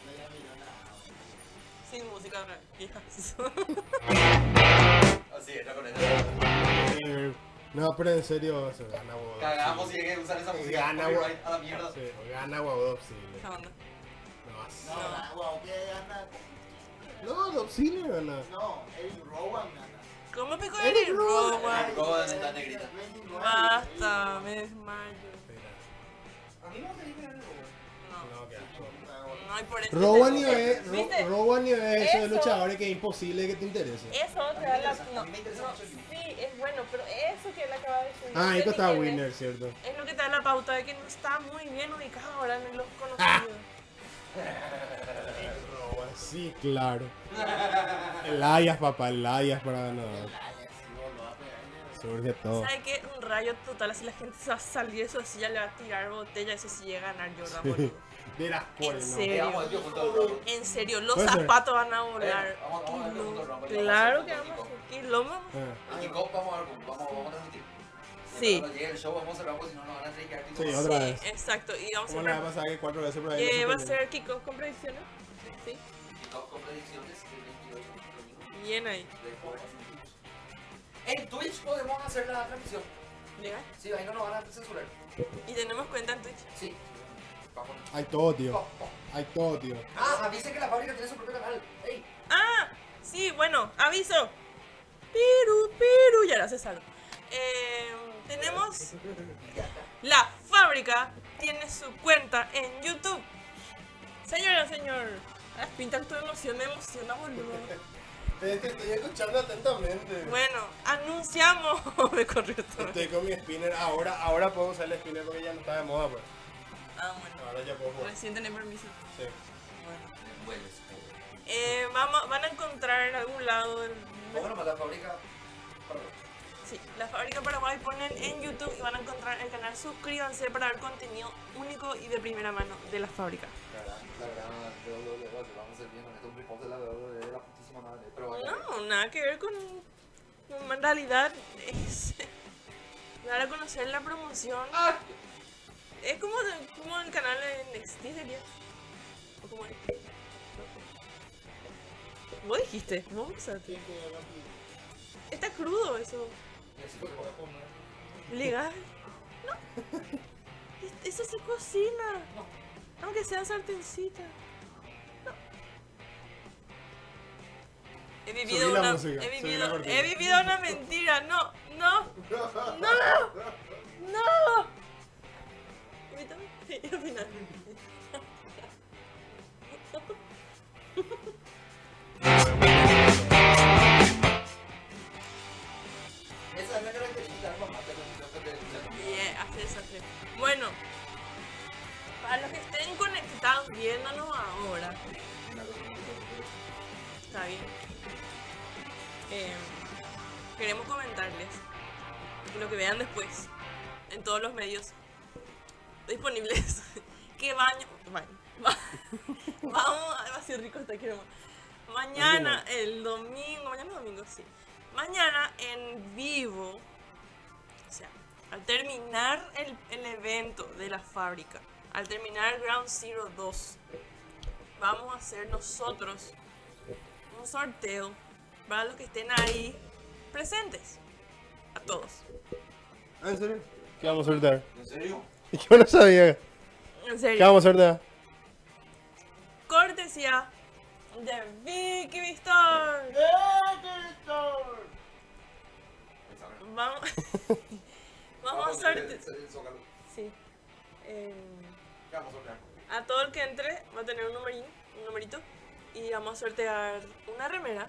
Sin música hijas. Así es, con Eh, No, pero en serio, se gana wow. Cagamos si llegué a usar esa música. Gana, Copyright a la mierda. Sí, gana wow, sí. ¿Qué onda? No, No, gana. no, Dobsile gana. No, Eric Rowan gana. ¿Cómo picó Eric Eric Rowan. Rowan? Rowan está negrita. 29, Basta, me desmayo. Espera. A mí no me dice algo. No, No, asco. no, y por eso. Rowan y te- es, ¿Viste? Rowan y es eso de Eso- luchadores que es imposible que te interese. Eso te da la. a No, no, sí, es bueno, pero eso que él acaba de decir. Ah, que está Winner, es, ¿cierto? Es lo que te da la pauta de que no está muy bien ubicado ahora en los conocidos. Ah. Sí, claro. El Ayas, papá, el Ayas para ganador. Surge todo. ¿Sabes qué? Un rayo total, así la gente se va a salir de su silla, le va a tirar botella, eso sí llega a ganar Jordan, boludo. De las En cuales, no. serio. Eh, ver, Rumble. En serio, los ser. zapatos van a volar. Eh, vamos- vamos a ver, Claro vamos a que hacer vamos a quilombo. Kickoff vamos a ver, vamos, vamos a transmitir. Sí. Cuando llegue el show vamos a cerrar porque si no nos van a tener que dar Sí, tipo- otra Sí, vez. exacto. Y vamos a ¿Cómo le va a ver. pasar que cuatro veces por ahí? ¿Qué no va a se ser kickoff con predicciones? Sí. Kickoff con predicciones el 28 de junio. Bien ahí. Después en Twitch. Podemos hacer la transmisión. Legal. Sí, ahí no nos van a censurar. Y tenemos cuenta en Twitch. Sí. Vamos. Hay todo, tío. Oh, oh. Hay todo, tío. Ah, avise que la fábrica tiene su propio canal. Ey, Ah, sí, bueno, aviso. Piru, piru, ya era César. Eh, tenemos. La fábrica tiene su cuenta en YouTube. Señora, señor. Las pintas tu emoción, me emociona, boludo. Te estoy escuchando atentamente. Bueno, anunciamos. me corrió todo. Estoy con mi spinner. Ahora, ahora puedo usar el spinner porque ya no está de moda, pues. Ah, bueno. Ahora ya puedo jugar. Recién tenés permiso. Sí. Bueno. vuelves. Eh, vamos, van a encontrar en algún lado del... Bueno, la fábrica. Sí, la Fábrica Paraguay ponen en YouTube y van a encontrar el canal. Suscríbanse para ver contenido único y de primera mano de la fábrica. La gran, la gran No, nada que ver con... con- En realidad es... Dar a conocer la promoción. ¡Ah! Es como, como el canal de NXT sería. ¿O como es? Vos dijiste, vos usaste. Está crudo eso. ¿Legal? No. Es- Eso se cocina. Aunque sea sartencita. He vivido una. música, he vivido, he vivido una mentira. No, no, no, no. Y al final. Esa es la característica del mamá de la televisión. Yeah, hace desastre. Bueno, para los que estén conectados viéndonos ahora, está bien. Eh, queremos comentarles lo que vean después en todos los medios disponibles. que baño. baño, va- Vamos a. Ser rico hasta aquí nomás. Mañana, el domingo. Mañana es domingo, sí. Mañana en vivo. O sea, al terminar el, el evento de la fábrica, al terminar Ground Zero 2, vamos a hacer nosotros un sorteo para los que estén ahí presentes. A todos. Ah, ¿En serio? ¿Qué vamos a sortear? ¿En serio? Yo no sabía. En ¿Qué serio. vamos a sortear? Cortesía de Vicky Vistor. Vamos, vamos a sortear. Sí. Em, ¿Qué vamos a sortear? A todo el que entre va a tener un numerín, un numerito. Y vamos a sortear una remera.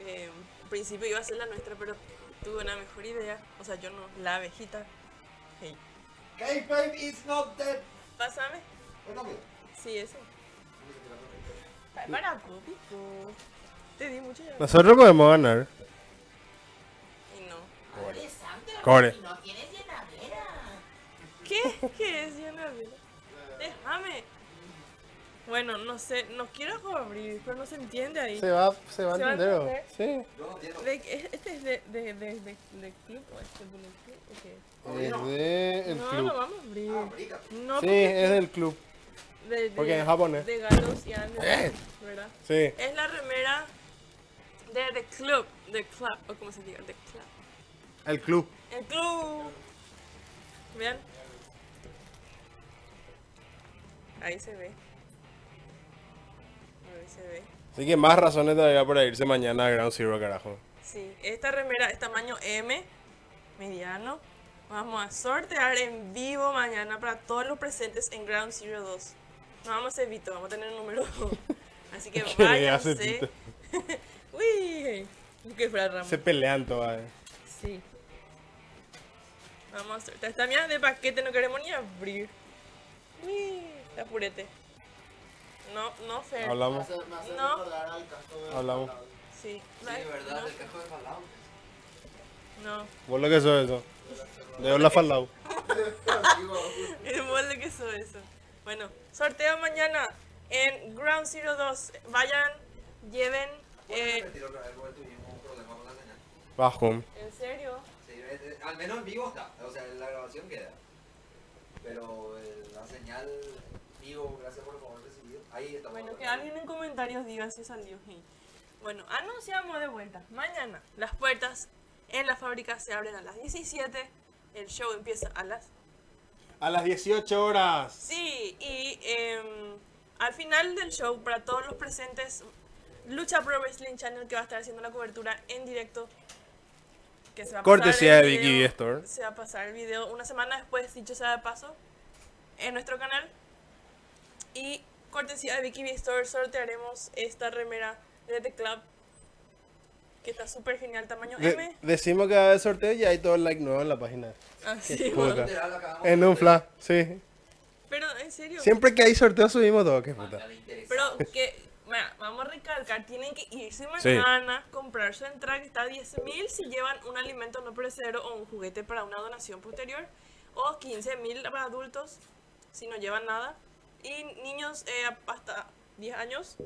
Eh, al principio iba a ser la nuestra, pero tuve una mejor idea. O sea, yo no, la abejita. Hey, K-Babe is not dead. pásame. Sí, ese. Para, Copico. Te di mucho ya. Nosotros podemos ganar. Y no. Core. ¿Qué? ¿Qué es, Diana? Déjame. Bueno, no sé, no quiero abrir, pero no se entiende ahí. Se va, se va a ¿Se va a entender. Sí. No entiendo. De- ¿es- ¿Este es de, de, de, de, de club o este es del club? ¿O qué? Es de el no, club. no vamos a abrir. Ah. No, Sí, porque es del club. de, de, porque en japonés. De Galos y Anderson, Eh. ¿verdad? Sí. Es la remera de The Club, The Club, o como se diga, The Club. El club. El club. Vean. Ahí se ve. Ahí se ve. Así que más razones todavía para irse mañana a Ground Zero, carajo. Sí, esta remera es tamaño M, mediano. Vamos a sortear en vivo mañana para todos los presentes en Ground Zero 2. No vamos a hacer Vito, vamos a tener un número. Así que ¿Qué le hace váyanse. Uy, que fuera Ramón. Se pelean todas. Sí. Vamos a sortear. Esta mía de paquete no queremos ni abrir. Uy, apurete. No, no, Fer. Hablamos. Me hace, me hace No. recordar al casco de Hablamos. Sí, Sí, verdad, el casco de Fallout. No, no. ¿Vos lo que sos eso? De la Fallout. El molde que eso eso. Bueno, sorteo mañana en Ground Zero 2. Vayan, lleven. ¿Puedes Eh? Bajo. ¿En serio? Sí, eh, eh, al menos en vivo está, o sea, la grabación queda. Pero eh, la señal vivo, gracias por el favor. Ahí está. Bueno, que alguien en comentarios diga si salió. sí. Bueno, anunciamos de vuelta. Mañana las puertas en la fábrica se abren a las 17. El show empieza a las A las 18 horas. Sí, y em, al final del show, para todos los presentes, Lucha Pro Wrestling Channel que va a estar haciendo la cobertura en directo. Que se va a Cortesía de Vicky video- Store. Se va a pasar el video una semana después, dicho sea de paso, en nuestro canal. Y cortesía de Vicky Store sortearemos esta remera de The Club. Que está súper genial, tamaño De- M. decimos que va a haber sorteo y hay todo el like nuevo en la página. Así, puta. Literal, acabamos En un flash, sí. Pero en serio. Siempre que hay sorteo subimos todo, qué puta. Pero que Mira, vamos a recalcar, tienen que irse Sí. mañana, comprar su entrada que está a 10 mil si llevan un alimento no perecedero o un juguete para una donación posterior, o 15 mil para adultos si no llevan nada, y niños eh, hasta 10 años,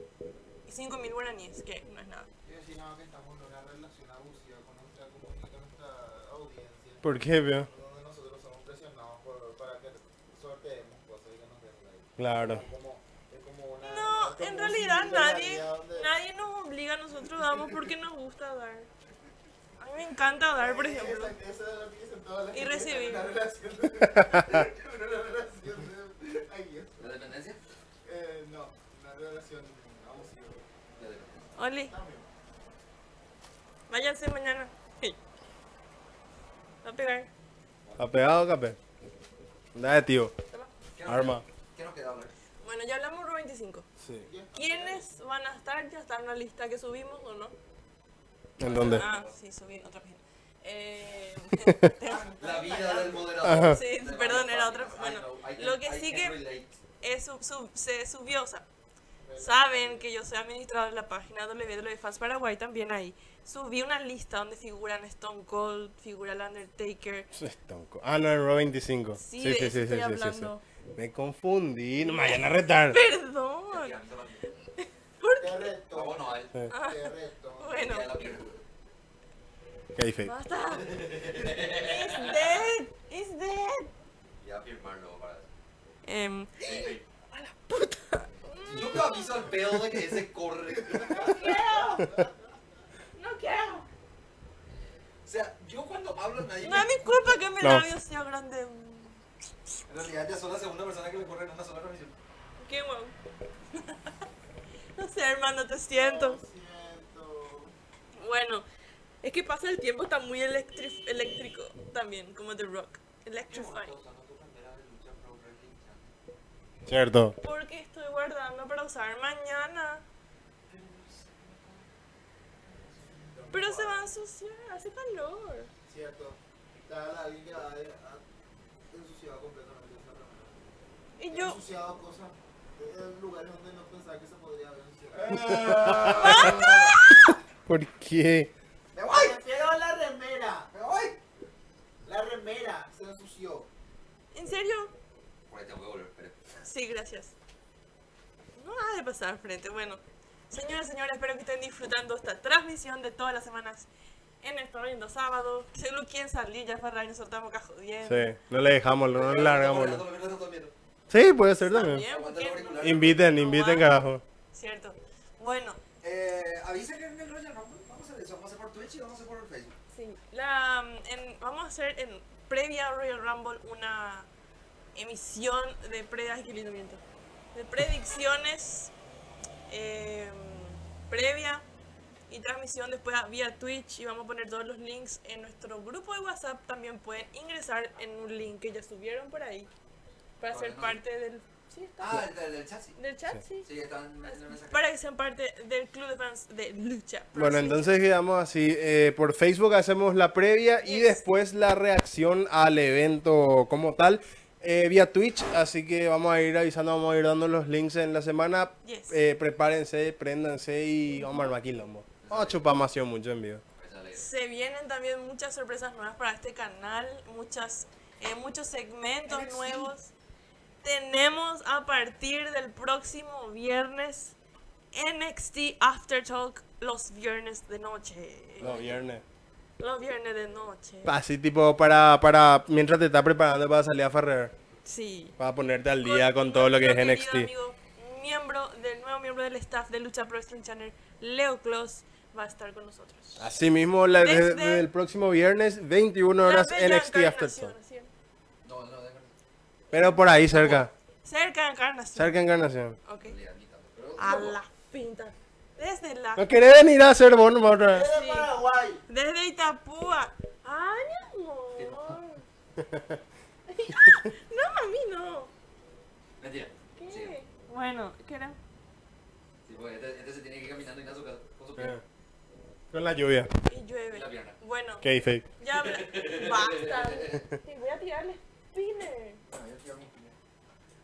y 5 mil guaraníes, que no es nada. Yo decía no, que estamos en una relación abusiva con nuestra comunidad, con nuestra audiencia, ¿Por qué, veo? donde nosotros somos presionados por, para que sorteemos cosas y que nos den ahí. Claro. Es como, es como una, No, como en realidad nadie, donde- nadie nos obliga, nosotros damos porque nos gusta dar. A mí me encanta dar, por ejemplo. Esa, esa Y recibir. Una relación de, una relación de, ay Dios, ¿La dependencia? eh, no, una relación abusiva. La dependencia. Oli, váyanse mañana. Va a pegar. ¿Ha pegado, Capé? Dale, tío. ¿Qué nos Arma. ¿Qué nos queda hablar? Bueno, ya hablamos de 25. Sí. ¿Quiénes van a estar? ¿Ya está en la lista que subimos o no? ¿En dónde? Ah, sí, subí en otra página. Eh, La vida del moderador. Sí, perdón, era otra- bueno, lo que sí que- es sub- sub- se subió, o sea, saben que yo soy administrador de la página WWE Fans Paraguay también ahí. Subí una lista donde figuran Stone Cold, figura el Undertaker. Stone Cold. Ah, no, en Raw 25. Sí, de eso estoy sí, sí, hablando. Me confundí, no me vayan a retar. Perdón. Ya, me toca a mí. Te Ah, reto, bueno, a él. te reto. Bueno, la. Kayfabe. basta. It's dead. It's dead. Ya firmarlo para eso. Em, Sí, sí. Yo te aviso al pedo de que ese corre. no quiero. O sea, yo cuando hablo nadie No me... es mi culpa que mi No. labio sea grande. En realidad ya soy la segunda persona que le corre en una sola transmisión. Qué guau. No sé, hermano, te siento. Lo siento. Bueno, es que pasa el tiempo, está muy electri- eléctrico también, como The Rock. Electrifying. usando tu bandera de lucha pro wrestling channel. Cierto. Porque estoy guardando para usar mañana. Pero se va a ensuciar, hace calor. Cierto. La alguien que ha, ensuciado completamente esa remera. Y He yo, ensuciado cosas en lugares donde no pensaba que se podría haber ensuciado. ¿Por qué? ¡Me voy! ¡Prefiero la remera! ¡Me voy! La remera se ensució. ¿en serio? Por ahí tengo que volver, espere. Sí, gracias. No ha de pasar al frente. Bueno, señoras y señores, espero que estén disfrutando esta transmisión de todas las semanas en el lindo sábado. Seguro quién salir, ya Ferrari nos soltamos acá jodiendo. Sí, no le dejamos, no le largamos. Sí, puede ser también. Inviten, inviten, carajo. Cierto. Bueno, Eh, avisa que en el Royal Rumble vamos a hacer eso. Vamos a hacer por Twitch y vamos a hacer por Facebook. sí. La, en- vamos a hacer en previa a Royal Rumble una emisión de pre ay, qué lindo viento. de predicciones eh, previa y transmisión después vía Twitch y vamos a poner todos los links en nuestro grupo de WhatsApp. También pueden ingresar en un link que ya subieron por ahí para ser parte del, sí, está. Ah, el del, del chat, sí. del chat, sí. Sí, están. Para que sean parte del club de fans de lucha. Bueno, entonces quedamos así. eh, por Facebook hacemos la previa y Yes. después la reacción al evento como tal. Eh, vía Twitch, así que vamos a ir avisando, vamos a ir dando los links en la semana. Yes. Eh, prepárense, préndanse y vamos a armar quilombo. Vamos a chupar más mucho en vivo. Se vienen también muchas sorpresas nuevas para este canal, muchas, eh, muchos segmentos NXT. nuevos. Tenemos a partir del próximo viernes NXT After Talk los viernes de noche. No, viernes. Los viernes de noche. Así tipo para, para, mientras te estás preparando para salir a Ferrer. Sí. Para ponerte al día con, todo lo que es NXT. amigo, miembro del nuevo miembro del staff de Lucha Pro Wrestling Channel, Leo Clos, va a estar con nosotros. Así mismo, la- Desde- desde el próximo viernes, 21 horas NXT After. No, no, déjame. Pero por ahí cerca, Cerca de encarnación. cerca de encarnación. Ok. A la pinta. Desde la. ¿No querés venir a hacer vos nomás otra vez? ¡Es de Sí. Paraguay! Desde Itapúa. Ay, amor. no, mami, no. Mentira. ¿Qué? Sí. Bueno, ¿qué era? Sí, porque este, este se tiene que ir caminando y ir a su casa con su Eh, pierna. Con la lluvia. Y llueve. La pierna. Bueno, Que fake. ya habla. Basta. Te voy a tirarle spinner.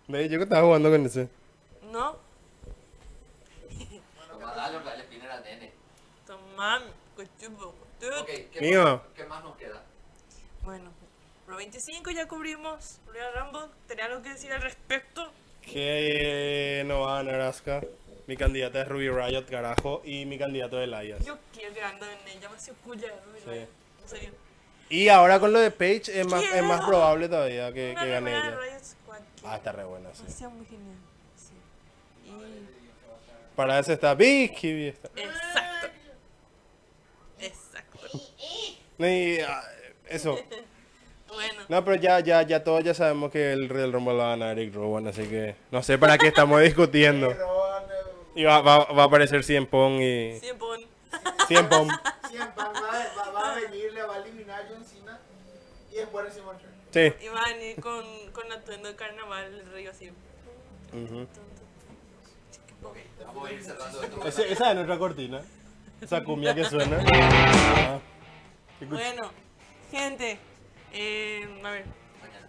Ve, yo que estaba jugando con ese. ¿No? Tomá, cochupo. tú. Ok, ¿qué, Mío. Más, ¿qué más nos queda? Bueno, Pro 25 ya cubrimos. Royal Rumble, ¿tenía algo que decir al respecto? Que no va a ganar Asuka. Mi candidata es Ruby Riot, carajo. Y mi candidato es Elias. Yo quiero que anda en ella, me hace cuya. Sí. En serio. Y ahora con lo de Paige es más, es más probable todavía que, Una que gane de ella. Riot Squad que Ah, está re buena, sí. va a ser muy genial. Sí. Y... Para eso está Vicky. Exacto. Y, ah, eso. Bueno, No, pero ya, ya, ya todos ya sabemos que el Real Rumble va a ganar Eric Rowan, así que no sé para qué estamos discutiendo. Y va, va, va a aparecer Cien Pong y... siempre pon. Cien Pong. Siempre va, va- va a venir, le va a eliminar a John Cena y a Trent. Sí. Y va a venir con, con atuendo de carnaval el río así. Ujú. Ok, vamos a ir cerrando esto. Esa es nuestra cortina. Esa cumbia que suena. Ah. Escucha. Bueno, gente. Eh, a ver, Mañana.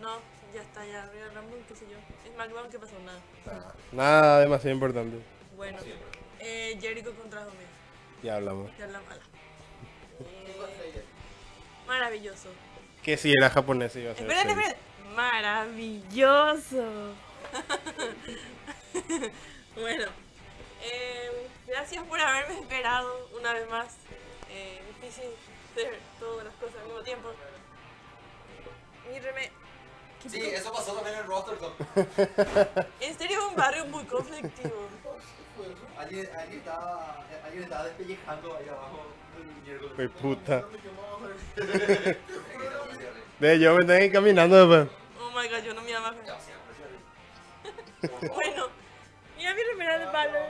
no, ya está, ya Royal Rumble, qué sé yo. Es SmackDown, ¿qué pasó? Nada. Nada demasiado importante. Bueno, eh, Jericho contra Omega. Ya hablamos. Ya la mala. Eh, maravilloso. Que si era japonés iba a ser. Serio. esperen. Maravilloso. bueno, eh, gracias por haberme esperado una vez más. Eh, difícil hacer todas las cosas al mismo tiempo. Mi reme... ¿Qué Sí, eso pasó también en Rotterdam. En serio es un barrio muy conflictivo. Alguien, alguien, estaba, alguien estaba despellejando ahí abajo. Qué puta. Ve, yo me tengo que ir caminando después. Oh my god, yo no me iba a bajar. Ya, cierre, cierre. Bueno, mira mi remera de Valor.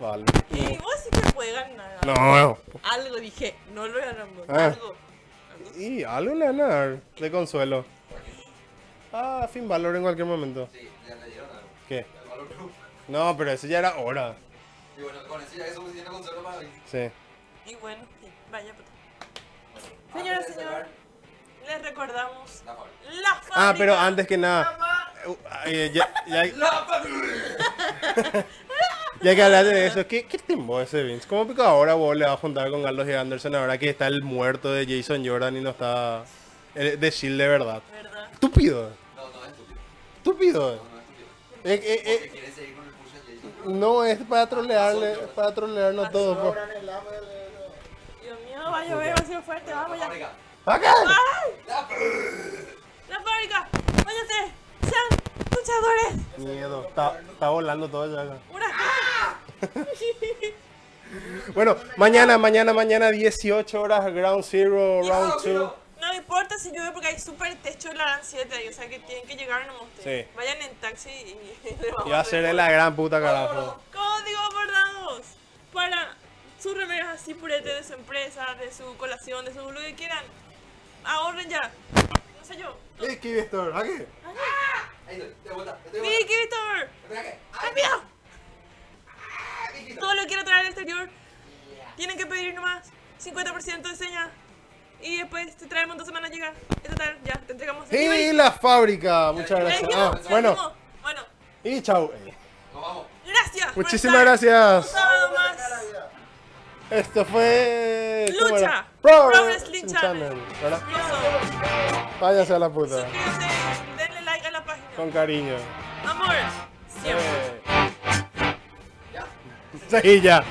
Vale. Y vos sí que puedes ganar. No. Algo dije, no lo ganamos. Ah. Algo. Y algo le van a dar de consuelo. Ah, fin valor en cualquier momento. Sí, ya le dieron algo. ¿Qué? El valor group. No, pero eso ya era hora. Y bueno, con eso ya es suficiente consuelo para mí. Sí. Y bueno, sí, vaya puta. Señora, señor, les recordamos La fábrica. la fábrica. Ah, pero antes que nada. uh, eh, ya, ya, ¡La fábrica! ya que hablaste de eso, ¿qué, qué timbo ese Vince? ¿Cómo que ahora vos le vas a juntar con Carlos y Anderson ahora que está el muerto de Jason Jordan y no está eh, de Shield de verdad? ¿Verdad? Estúpido. No, no es estúpido. Estúpido. No, no es estúpido. Eh, eh, Porque quiere seguir con el push de Jason. no, es para trolearle, es para trolearnos todos. Dios mío, va a llover, va a ser fuerte, vamos ya. fábrica. ¡Acá! La ¡La fábrica! ¡Váyanse! ¡Sean luchadores! Miedo, está, está volando todo ya acá. ¡Una Bueno, mañana, mañana, mañana, 18 horas, Ground Zero, Round 2. No importa si llueve porque hay súper techo en la gran 7 ahí, o sea que tienen que llegar en ustedes. Sí. Vayan en taxi y le vamos Y va a ser de la gran puta carajo. Código abordados para sus remeras así purete de su empresa, de su colación, de su lo que quieran. Ahorren ya. No sé yo. Vicky Víctor, ¿a qué? Ahí estoy, de vuelta. Estoy de vuelta. Vicky Víctor, Estoy aquí. ¡Ay, rápido. Todo lo que quiero traer al exterior. Tienen que pedir nomás 50% de seña. Y después te traemos dos semanas a llegar. En total, ya, te entregamos Y la fábrica, muchas gracias. Ah, bueno. Bueno, y chau. Nos vamos. gracias. Muchísimas gracias. Más. Esto fue. ¿cómo Lucha. Pro Wrestling Channel. Váyanse a la puta. suscríbanse, denle like a la página. Con cariño. Amor, siempre. Eh. Ya.